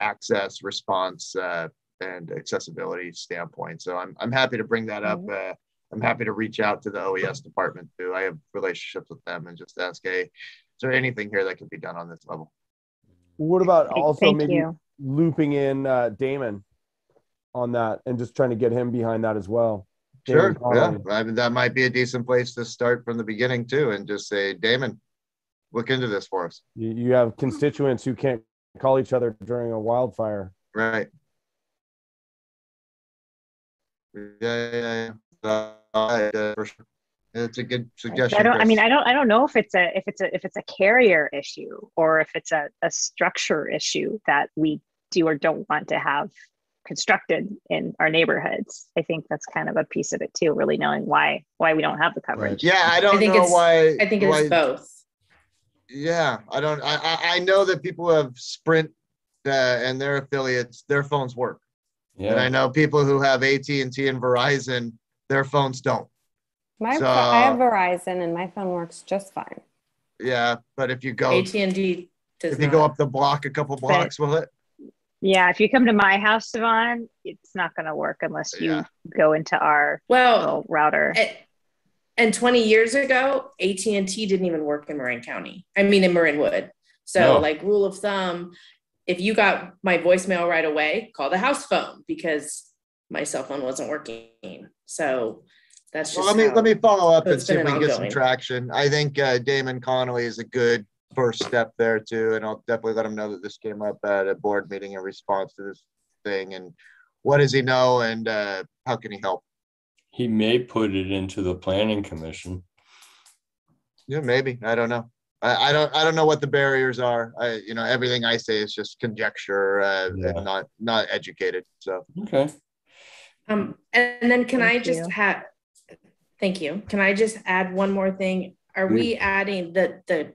access response uh, and accessibility standpoint. So I'm I'm happy to bring that up. Uh, I'm happy to reach out to the OES department too. I have relationships with them and just ask, hey, is there anything here that can be done on this level? What about also thank maybe you. looping in uh, Damon on that and just trying to get him behind that as well? Sure. Damon Yeah. I mean, that might be a decent place to start from the beginning too, and just say, Damon, look into this for us. You, you have constituents who can't call each other during a wildfire. Right. Yeah, yeah, yeah. Uh, uh, for sure. It's a good suggestion. I don't. I mean, I don't. I don't know if it's a if it's a if it's a carrier issue or if it's a, a structure issue that we do or don't want to have constructed in our neighborhoods. I think that's kind of a piece of it too. Really knowing why why we don't have the coverage. Yeah, I don't I think know it's- why. I think it's why- both. Yeah, I don't. I I, I know that people who have Sprint uh, and their affiliates, their phones work, and I know people who have AT and T and Verizon, their phones don't. My, So- I have Verizon and my phone works just fine. Yeah, but if you go AT and T if you not. go up the block a couple blocks will it, Yeah, if you come to my house, Savon, it's not going to work unless you Yeah. go into our well, little router. and, and 20 years ago, AT and T didn't even work in Marin County. I mean, in Marinwood. So, No. like rule of thumb, if you got my voicemail right away, call the house phone because my cell phone wasn't working. So that's just well, let me how- let me follow up and it's see if been we an can get some ongoing. traction. I think uh, Damon Connolly is a good first step there too, and I'll definitely let him know that this came up at a board meeting in response to this thing. And what does he know, and uh, how can he help? he may put it into the planning commission. Yeah, maybe. I don't know. I, I don't. I don't know what the barriers are. I, you know, everything I say is just conjecture uh, Yeah. and not not educated. So Okay. Um, and then can I Thank just you. have, thank you. Can I just add one more thing? Are we adding the, the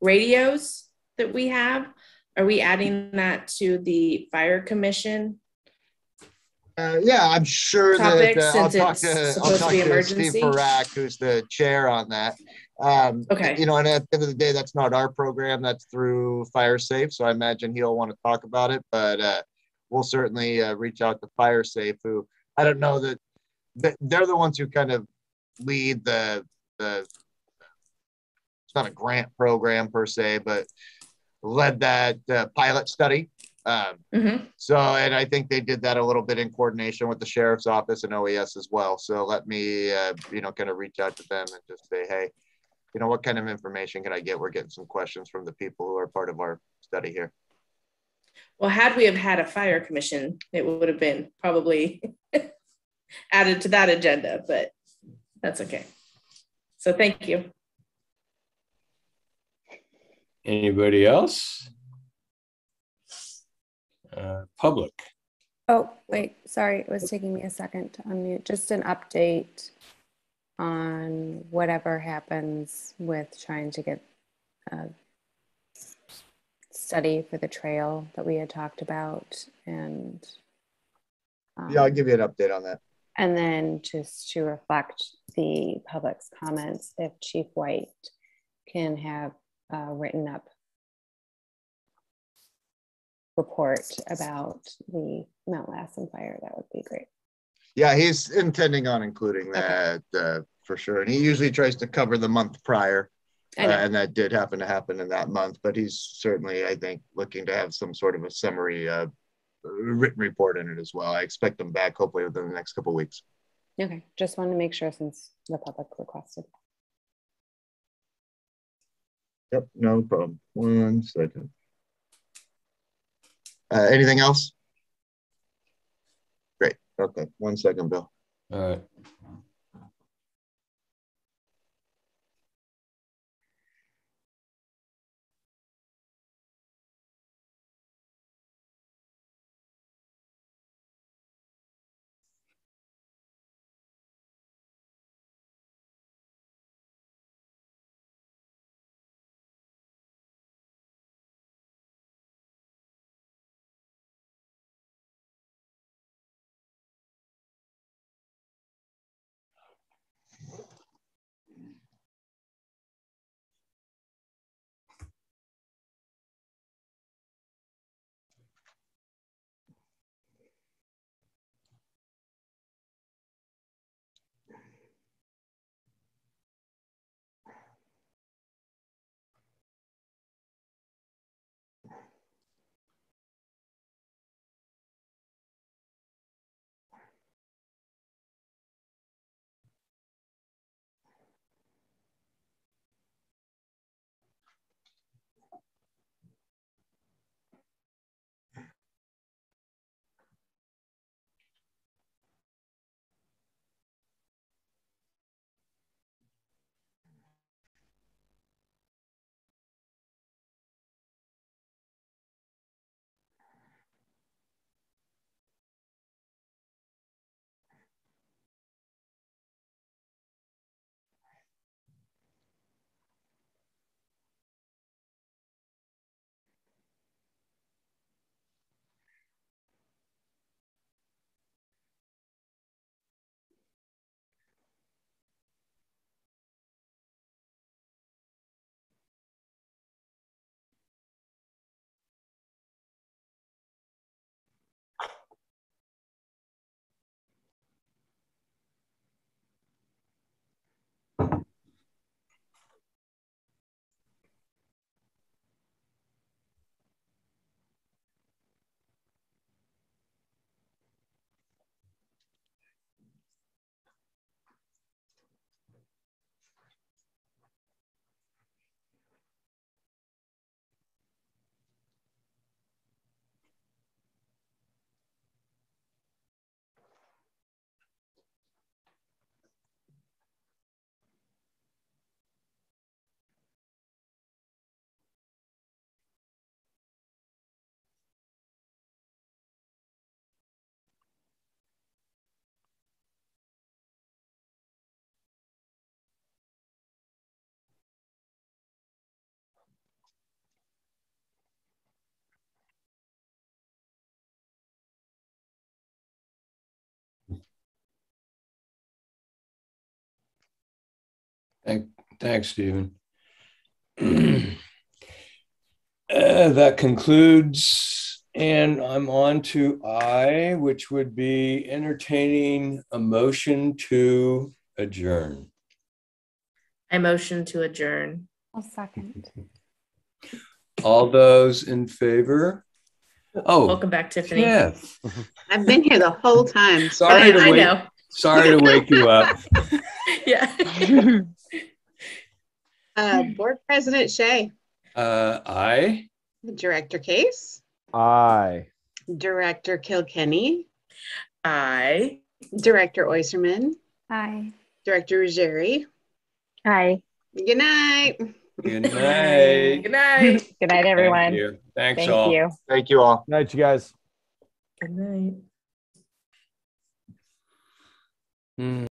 radios that we have? Are we adding that to the fire commission? Uh, yeah, I'm sure Topic, that uh, I'll talk it's to I'll to talk be to Steve emergency? Barak, who's the chair on that. Um, Okay. You know, and at the end of the day, that's not our program. That's through Fire Safe. So I imagine he'll want to talk about it. But uh, we'll certainly uh, reach out to Fire Safe, who I don't know that they're the ones who kind of lead the the. It's not a grant program per se, but led that uh, pilot study. Um, Mhm. so, and I think they did that a little bit in coordination with the sheriff's office and OES as well. So let me, uh, you know, kind of reach out to them and just say, hey, you know, what kind of information can I get? We're getting some questions from the people who are part of our study here. Well, had we have had a fire commission, it would have been probably added to that agenda, but that's okay. So thank you. Anybody else? Uh, public. Oh, wait, sorry, it was taking me a second to unmute. Just an update on whatever happens with trying to get a study for the trail that we had talked about and Yeah, I'll um, give you an update on that. And then just to reflect the public's comments, if Chief White can have uh, written up report about the Mount Lassen fire, that would be great. Yeah, he's intending on including that uh, for sure. And he usually tries to cover the month prior. Uh, and that did happen to happen in that month, but he's certainly, I think, looking to have some sort of a summary uh, written report in it as well. I expect them back hopefully within the next couple of weeks. Okay, just wanted to make sure since the public requested. Yep, no problem. One second. Uh, anything else? Great. Okay, one second, Bill. All right. Thank, thanks, Stephen. Uh, that concludes, and I'm on to I, which would be entertaining a motion to adjourn. I motion to adjourn. I'll second. All those in favor? Oh, Welcome back, Tiffany. yeah. I've been here the whole time. Sorry to I wake, know. sorry to wake you up. Yeah. Uh, Board President Shea, Uh, I, Director Case, Aye. Director Kilkenny, I. Director Oyserman, Aye. Director Ruggieri. Hi. Good night. good night. Good night. Good night, everyone. Thank you. Thanks Thank all. you. Thank you all. Night, you guys. Good night. Hmm.